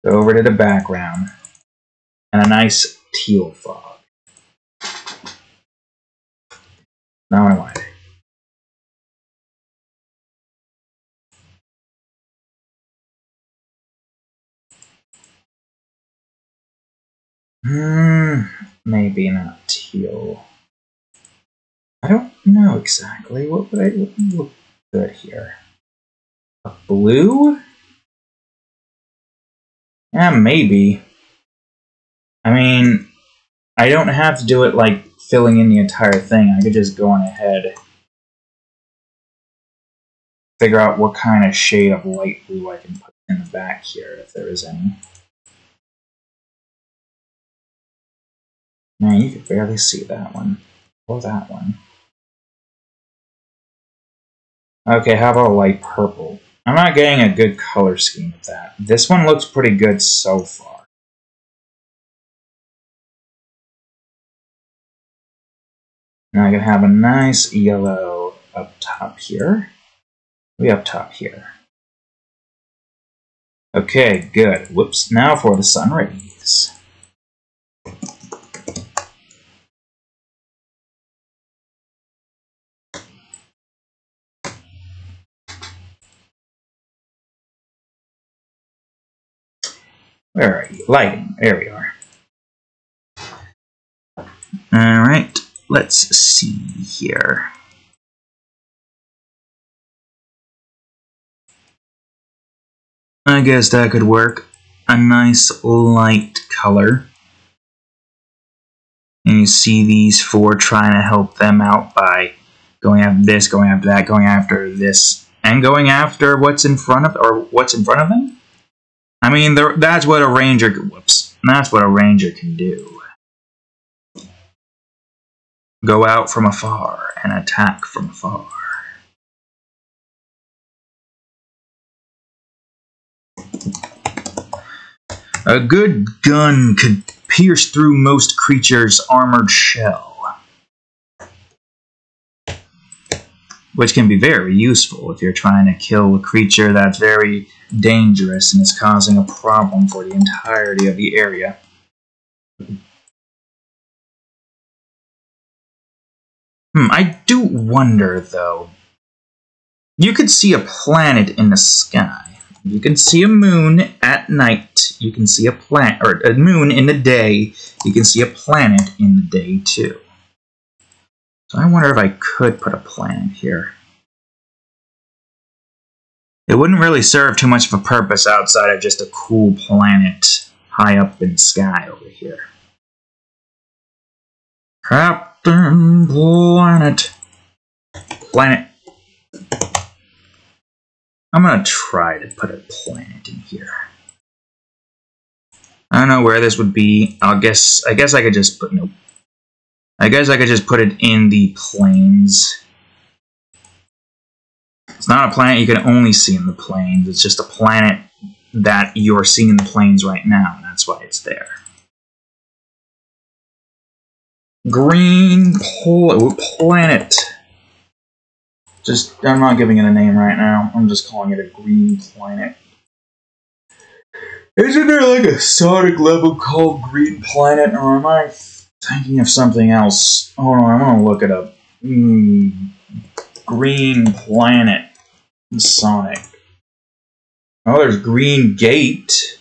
Speaker 1: Over to the background. And a nice teal fog. Now I want. Hmm, maybe not teal. I don't know exactly. What would I what would look good here? A blue? Yeah, maybe. I mean, I don't have to do it like filling in the entire thing. I could just go on ahead, figure out what kind of shade of light blue I can put in the back here, if there is any. Man, you could barely see that one. Or that one. Okay, how about a light purple? I'm not getting a good color scheme with that. This one looks pretty good so far. Now I can have a nice yellow up top here. We up top here. Okay, good. Whoops. Now for the sun rays. Where are you? Lighting. There we are. Alright, let's see here. I guess that could work. A nice light color. And you see these four trying to help them out by going after this, going after that, going after this, and going after what's in front of or what's in front of them. I mean, that's what a ranger. Whoops. That's what a ranger can do. Go out from afar and attack from afar. A good gun could pierce through most creatures' armored shell. which can be very useful if you're trying to kill a creature that's very dangerous and is causing a problem for the entirety of the area. Hmm, I do wonder, though. You could see a planet in the sky. You can see a moon at night. You can see a planet, or a moon in the day. You can see a planet in the day, too. So I wonder if I could put a planet here. It wouldn't really serve too much of a purpose outside of just a cool planet high up in the sky over here. Captain Planet. Planet. I'm gonna try to put a planet in here. I don't know where this would be. I'll guess. I guess I could just put no. I guess I could just put it in the plains. It's not a planet you can only see in the plains. It's just a planet that you're seeing in the plains right now, and that's why it's there. Green pl planet. Just, I'm not giving it a name right now. I'm just calling it a green planet. Isn't there like a Sonic level called Green Planet, or am I thinking of something else? Hold on, I'm gonna look it up. Mm, Green Planet. Sonic. Oh, there's Green Gate.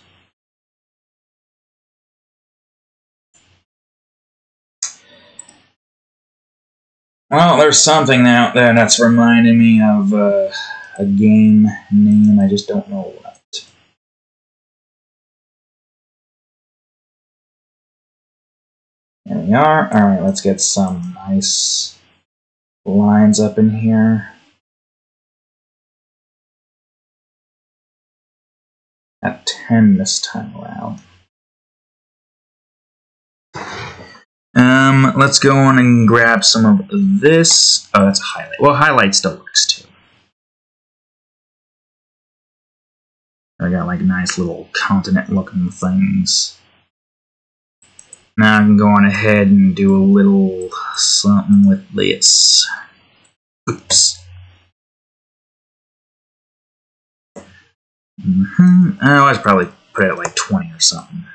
Speaker 1: Well, there's something out there that's reminding me of uh, a game name. I just don't know There we are. Alright, let's get some nice lines up in here. At 10 this time around. Um, let's go on and grab some of this. Oh, that's a highlight. Well, highlight still works too. I got like nice little continent looking things. Now I can go on ahead and do a little something with this. Oops. Mm -hmm. Oh, I was probably put it at like 20 or something.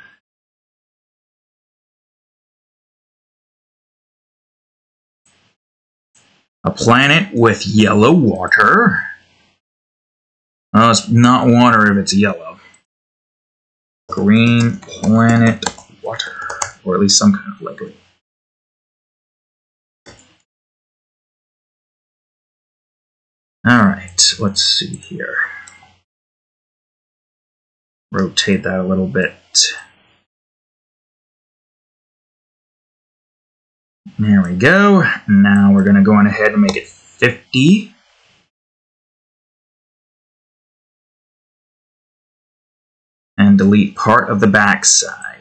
Speaker 1: A planet with yellow water. Oh, it's not water if it's yellow. Green planet water. Or at least some kind of liquid. Alright, let's see here. Rotate that a little bit. There we go. Now we're going to go on ahead and make it 50. And delete part of the backside.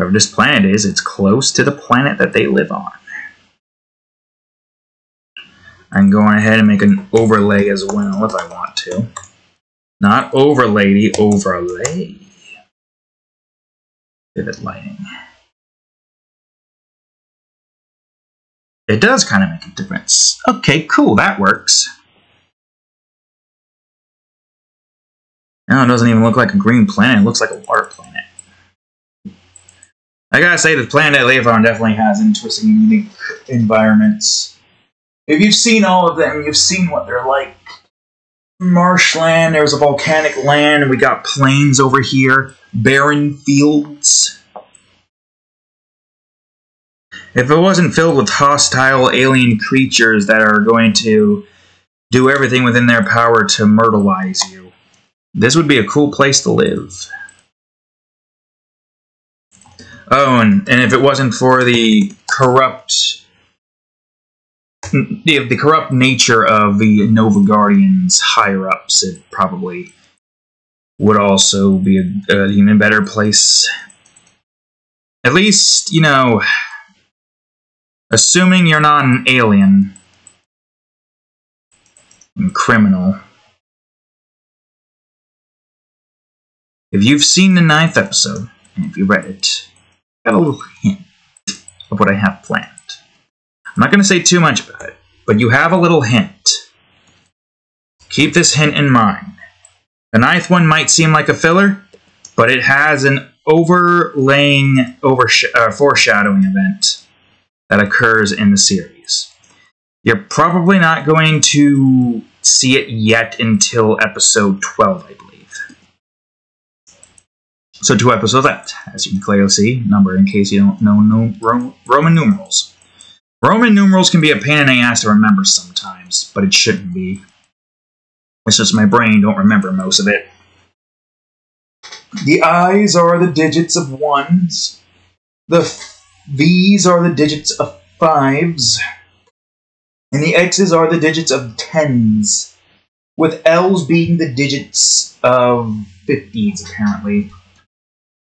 Speaker 1: Wherever this planet is, it's close to the planet that they live on. I can go on ahead and make an overlay as well if I want to. Not overlay, overlay vivid lighting. It does kind of make a difference. Okay, cool, that works. Now it doesn't even look like a green planet, it looks like a water planet. I gotta say, the planet I definitely has interesting, and unique environments. If you've seen all of them, you've seen what they're like. Marshland, there's a volcanic land, and we got plains over here barren fields. If it wasn't filled with hostile alien creatures that are going to do everything within their power to myrtleize you, this would be a cool place to live. Oh, and, and if it wasn't for the corrupt the, the corrupt nature of the Nova Guardians higher ups, it probably would also be a, a even better place. At least, you know, assuming you're not an alien and criminal. If you've seen the ninth episode, and if you read it, got a little hint of what I have planned. I'm not going to say too much about it, but you have a little hint. Keep this hint in mind. The ninth one might seem like a filler, but it has an overlaying, oversh- uh, foreshadowing event that occurs in the series. You're probably not going to see it yet until episode 12, I believe. So, two episodes left, as you can clearly see. Number in case you don't know no, Ro- Roman numerals. Roman numerals can be a pain in the ass to remember sometimes, but it shouldn't be. It's just my brain don't remember most of it. The I's are the digits of ones. The V's are the digits of fives. And the X's are the digits of tens. With L's being the digits of fifties, apparently.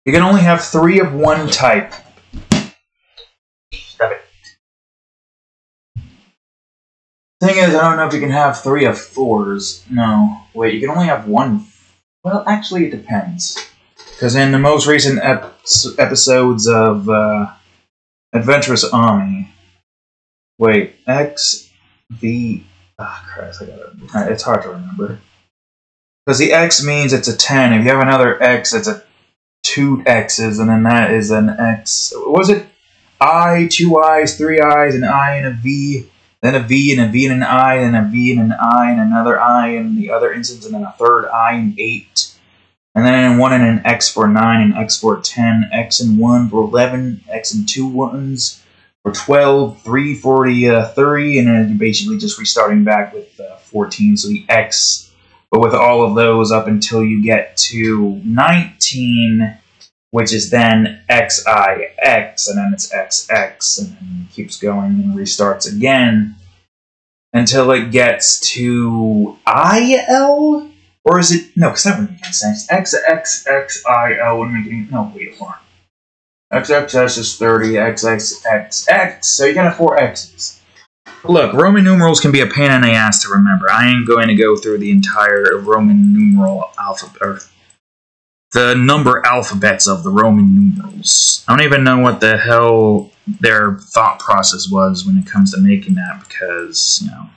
Speaker 1: You can only have three of one type. Stop it. Thing is, I don't know if you can have three of fours. No. Wait, you can only have one. Well, actually, it depends. Because in the most recent ep- episodes of uh, Adventurous Army. Wait, X, V. Ah, oh, Christ, I got it. It's hard to remember. Because the X means it's a 10. If you have another X, it's a two X's, and then that is an X. Was it I, two I's, three I's, an I, and a V? Then a V, and a V, and an I, and a V, and an I, and another I, and the other instance, and then a third I, and eight. And then one and an X for 9, and X for 10, X and 1 for 11, X and two ones for 12, 3 for the uh, 30, and then you're basically just restarting back with uh, 14. So the X but with all of those up until you get to 19, which is then XIX, and then it's XX, and then it keeps going and restarts again until it gets to IL? Or is it. No, because that wouldn't make sense. XXXIL wouldn't make any. No, wait, hold on. XXS is 30, XXXX, so you got four X's. Look, Roman numerals can be a pain in the ass to remember. I ain't going to go through the entire Roman numeral alphabet, the number alphabets of the Roman numerals. I don't even know what the hell their thought process was when it comes to making that, because, you know.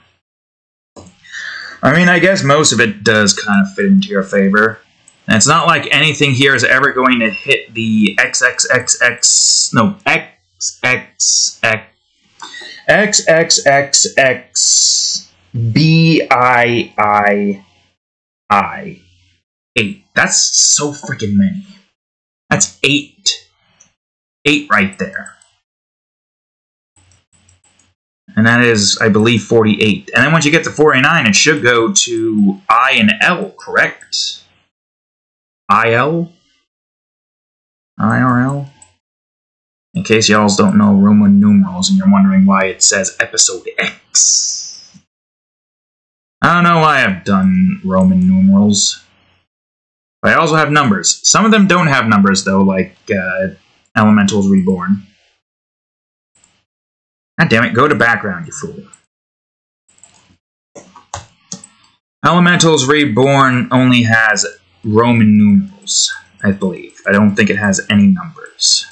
Speaker 1: I mean, I guess most of it does kind of fit into your favor. And it's not like anything here is ever going to hit the XXXX, no, XXX X X X X B I I I eight. That's so freaking many. That's eight. Eight right there. And that is, I believe, 48. And then once you get to 49, it should go to I and L, correct? IL? IRL? In case y'all don't know Roman numerals and you're wondering why it says episode X. I don't know why I've done Roman numerals. I also have numbers. Some of them don't have numbers, though, like uh, Elementals Reborn. God damn it, go to background, you fool. Elementals Reborn only has Roman numerals, I believe. I don't think it has any numbers.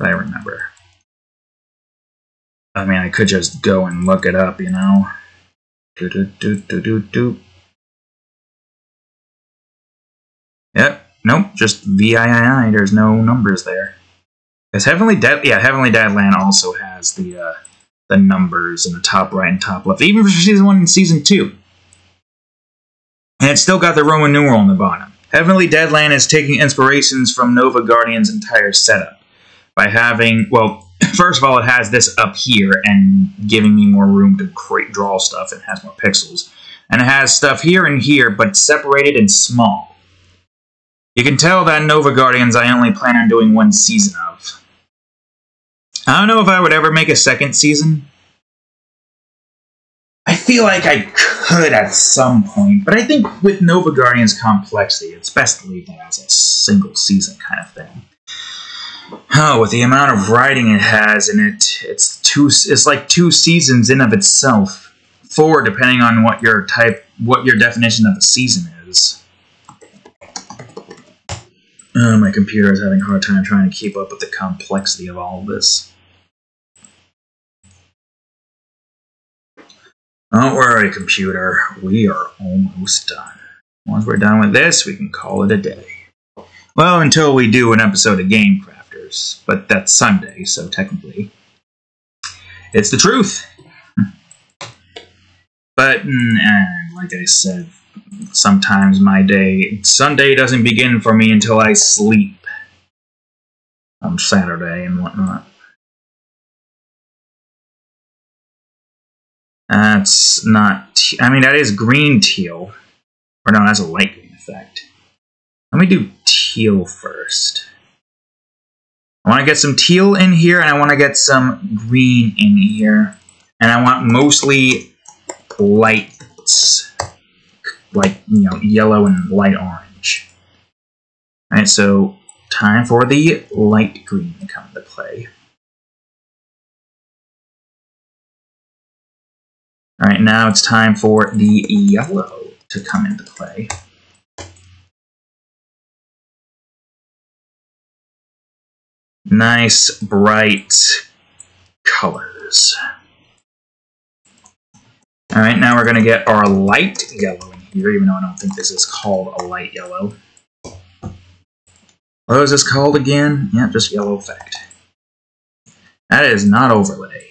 Speaker 1: I remember. I mean, I could just go and look it up, you know? Do do do do do do. Yep, nope, just VIII. There's no numbers there. Because Heavenly Dead, yeah, Heavenly Deadland also has the uh, the numbers in the top right and top left, even for season one and season two. And it's still got the Roman numeral on the bottom. Heavenly Deadland is taking inspirations from Nova Guardian's entire setup by having, well, (clears throat) first of all, it has this up here and giving me more room to create, draw stuff. It has more pixels. And it has stuff here and here, but separated and small. You can tell that Nova Guardians I only plan on doing one season of. I don't know if I would ever make a second season. I feel like I could at some point, but I think with Nova Guardians complexity, it's best to leave that as a single season kind of thing. Oh, with the amount of writing it has in it, it's two. It's like two seasons in of itself. Four, depending on what your type, what your definition of a season is. Oh, my computer is having a hard time trying to keep up with the complexity of all of this. Don't worry, computer. We are almost done. Once we're done with this, we can call it a day. Well, until we do an episode of Game Crafters, but that's Sunday, so technically. It's the truth. (laughs) But, like I said, sometimes my day, Sunday doesn't begin for me until I sleep on Saturday and whatnot. That's not, I mean, that is green teal. Or no, that's a light green effect. Let me do teal first. I want to get some teal in here, and I want to get some green in here. And I want mostly lights, like, you know, yellow and light orange. Alright, so time for the light green to come into play. Alright, now it's time for the yellow to come into play. Nice, bright colors. Alright, now we're going to get our light yellow here, even though I don't think this is called a light yellow. What is this called again? Yeah, just yellow effect. That is not overlay.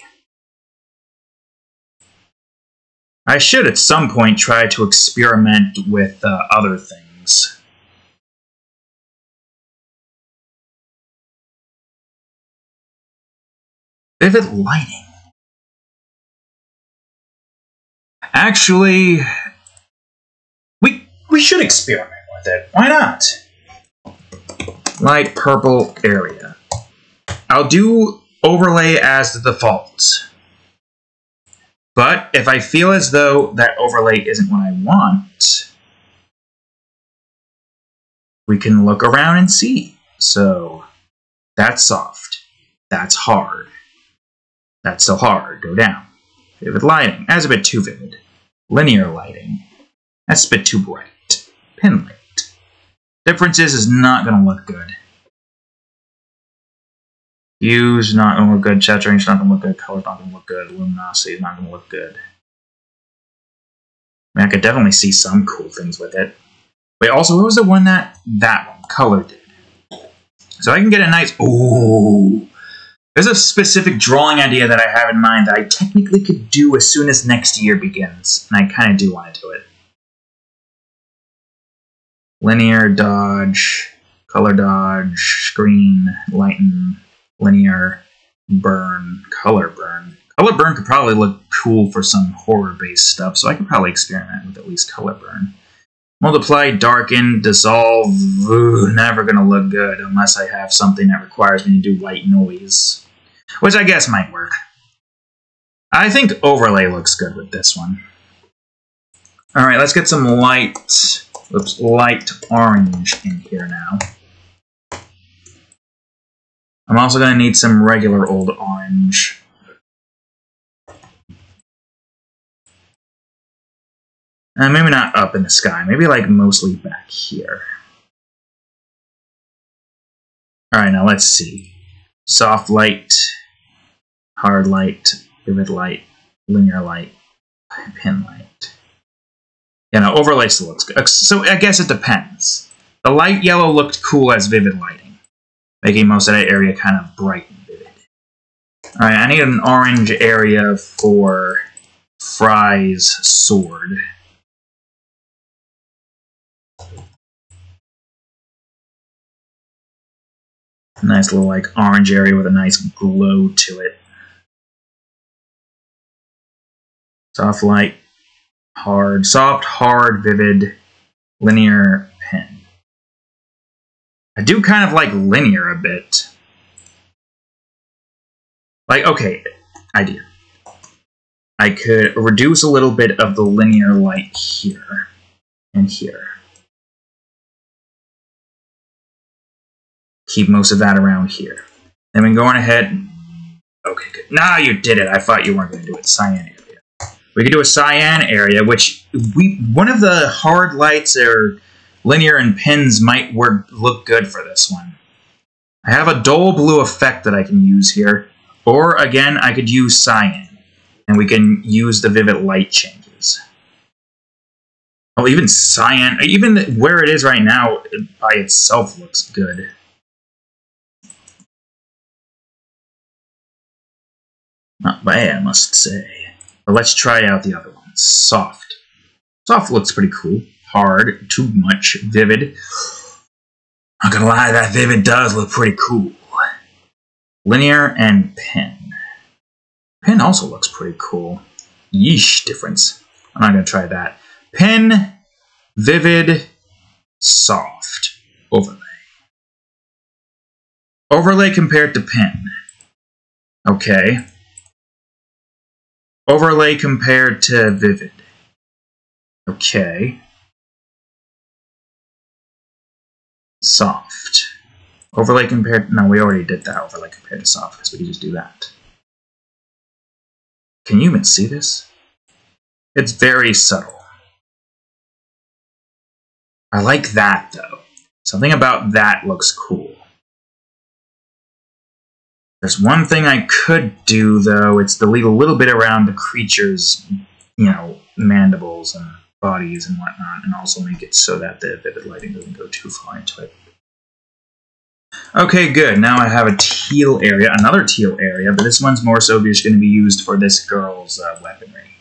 Speaker 1: I should at some point try to experiment with uh, other things. Vivid lighting. Actually, we should experiment with it. Why not? Light purple area. I'll do overlay as the default. But if I feel as though that overlay isn't what I want, we can look around and see. So that's soft. That's hard. That's still hard. Go down. Vivid lighting. That's a bit too vivid. Linear lighting. That's a bit too bright. Pin light. Differences is not going to look good. Hue's not going to look good. Saturation not going to look good. Color's not going to look good. Luminosity is not going to look good. I mean, I could definitely see some cool things with it. Wait, also, what was the one that that one, color did? So I can get a nice, ooh. There's a specific drawing idea that I have in mind that I technically could do as soon as next year begins, and I kind of do want to do it. Linear, dodge, color dodge, screen, lighten, linear, burn, color burn. Color burn could probably look cool for some horror-based stuff, so I could probably experiment with at least color burn. Multiply, darken, dissolve, ooh, never gonna look good unless I have something that requires me to do white noise. Which I guess might work. I think overlay looks good with this one. Alright, let's get some light, oops, light orange in here now. I'm also going to need some regular old orange. Uh, maybe not up in the sky, maybe like mostly back here. Alright, now let's see. Soft light, hard light, vivid light, linear light, pin light. Yeah, know, overlay still looks good. So I guess it depends. The light yellow looked cool as vivid lighting, making most of that area kind of bright and vivid. Alright, I need an orange area for Fry's sword. Nice little like orange area with a nice glow to it. Soft light, hard, soft, hard, vivid, linear pen. I do kind of like linear a bit. Like, okay, idea. I could reduce a little bit of the linear light here and here. keep most of that around here. Then we go on ahead. Okay, good. Now you did it. I thought you weren't going to do it. Cyan. We could do a cyan area, which we one of the hard lights or linear and pins might work look good for this one. I have a dull blue effect that I can use here. Or, again, I could use cyan. And we can use the vivid light changes. Oh, even cyan, even where it is right now by itself looks good. Not bad, I must say. But let's try out the other one. Soft. Soft looks pretty cool. Hard, too much, vivid. Not gonna lie, that vivid does look pretty cool. Linear and pen. Pen also looks pretty cool. Yeesh difference. I'm not gonna try that. Pen, vivid, soft. Overlay. Overlay compared to pen. Okay. Overlay compared to vivid. Okay. Soft. Overlay compared... No, we already did that overlay compared to soft because we just do that. Can you even see this? It's very subtle. I like that, though. Something about that looks cool. There's one thing I could do, though. It's delete a little bit around the creature's, you know, mandibles and bodies and whatnot, and also make it so that the vivid lighting doesn't go too far into it. Okay, good. Now I have a teal area, another teal area, but this one's more so just going to be used for this girl's uh, weaponry.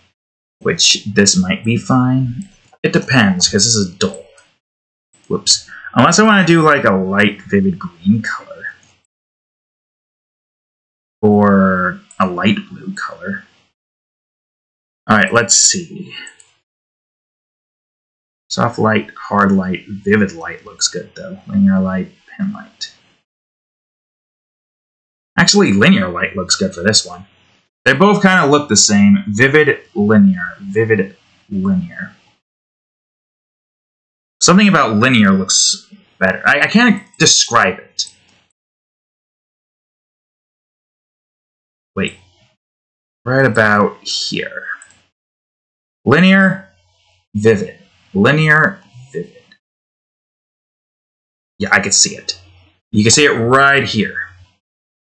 Speaker 1: Which, this might be fine. It depends, because this is dull. Whoops. Unless I want to do like a light, vivid green color or a light blue color. Alright, let's see. Soft light, hard light, vivid light looks good though. Linear light, pin light. Actually, linear light looks good for this one. They both kind of look the same. Vivid, linear, vivid, linear. Something about linear looks better. I, I can't describe it. Wait, right about here. Linear, vivid. Linear, vivid. Yeah, I could see it. You can see it right here.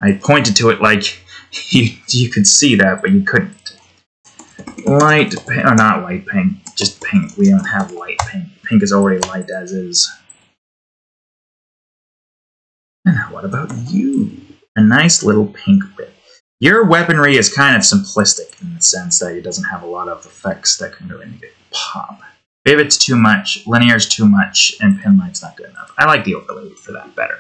Speaker 1: I pointed to it like (laughs) you, you could see that, but you couldn't. Light pink, or oh, not light pink, just pink. We don't have light pink. Pink is already light as is. And what about you? A nice little pink bit. Your weaponry is kind of simplistic in the sense that it doesn't have a lot of effects that can really make it pop. Vivid's too much, Linear's too much, and Pinlight's not good enough. I like the overlay for that better.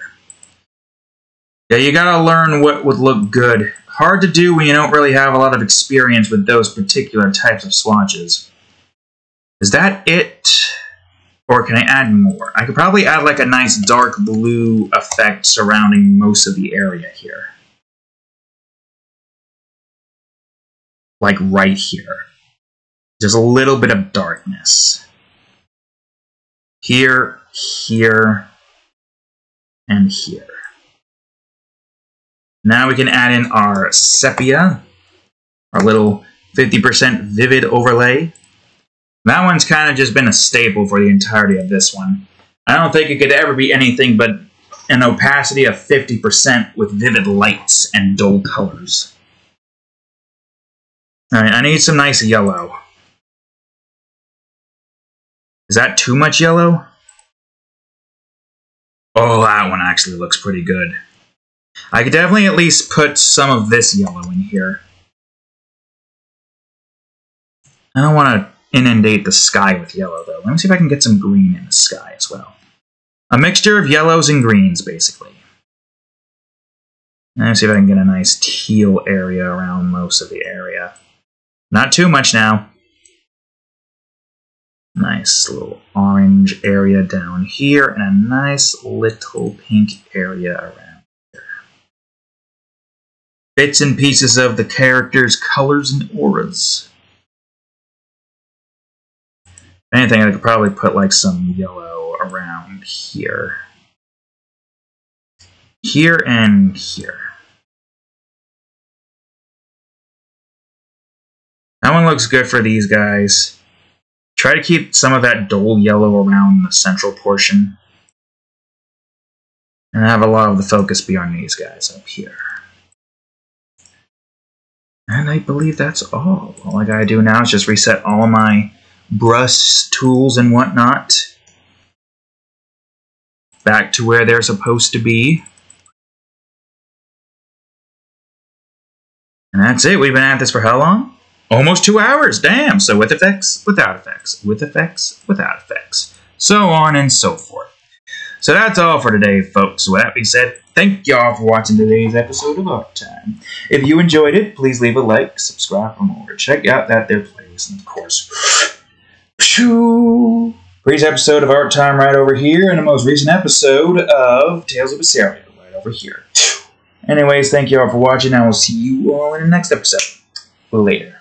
Speaker 1: Yeah, you gotta learn what would look good. Hard to do when you don't really have a lot of experience with those particular types of swatches. Is that it? Or can I add more? I could probably add like a nice dark blue effect surrounding most of the area here. Like right here. There's a little bit of darkness. Here, here, and here. Now we can add in our sepia, our little 50% vivid overlay. That one's kind of just been a staple for the entirety of this one. I don't think it could ever be anything but an opacity of 50% with vivid lights and dull colors. Alright, I need some nice yellow. Is that too much yellow? Oh, that one actually looks pretty good. I could definitely at least put some of this yellow in here. I don't want to inundate the sky with yellow, though. Let me see if I can get some green in the sky as well. A mixture of yellows and greens, basically. Let me see if I can get a nice teal area around most of the area. Not too much now. Nice little orange area down here, and a nice little pink area around here. Bits and pieces of the characters' colors and auras. Anything, I could probably put like some yellow around here. Here and here. That one looks good for these guys. Try to keep some of that dull yellow around the central portion. And have a lot of the focus be on these guys up here. And I believe that's all. All I gotta do now is just reset all my brush tools and whatnot back to where they're supposed to be. And that's it. We've been at this for how long? Almost two hours. Damn. So with effects, without effects, with effects, without effects, so on and so forth. So that's all for today, folks. With that being said, thank y'all for watching today's episode of Art Time. If you enjoyed it, please leave a like, subscribe for more, check out that there playlist, and of course, shoo, previous episode of Art Time right over here, and the most recent episode of Tales of Berseria right over here. Anyways, thank you all for watching. I will see you all in the next episode. Later.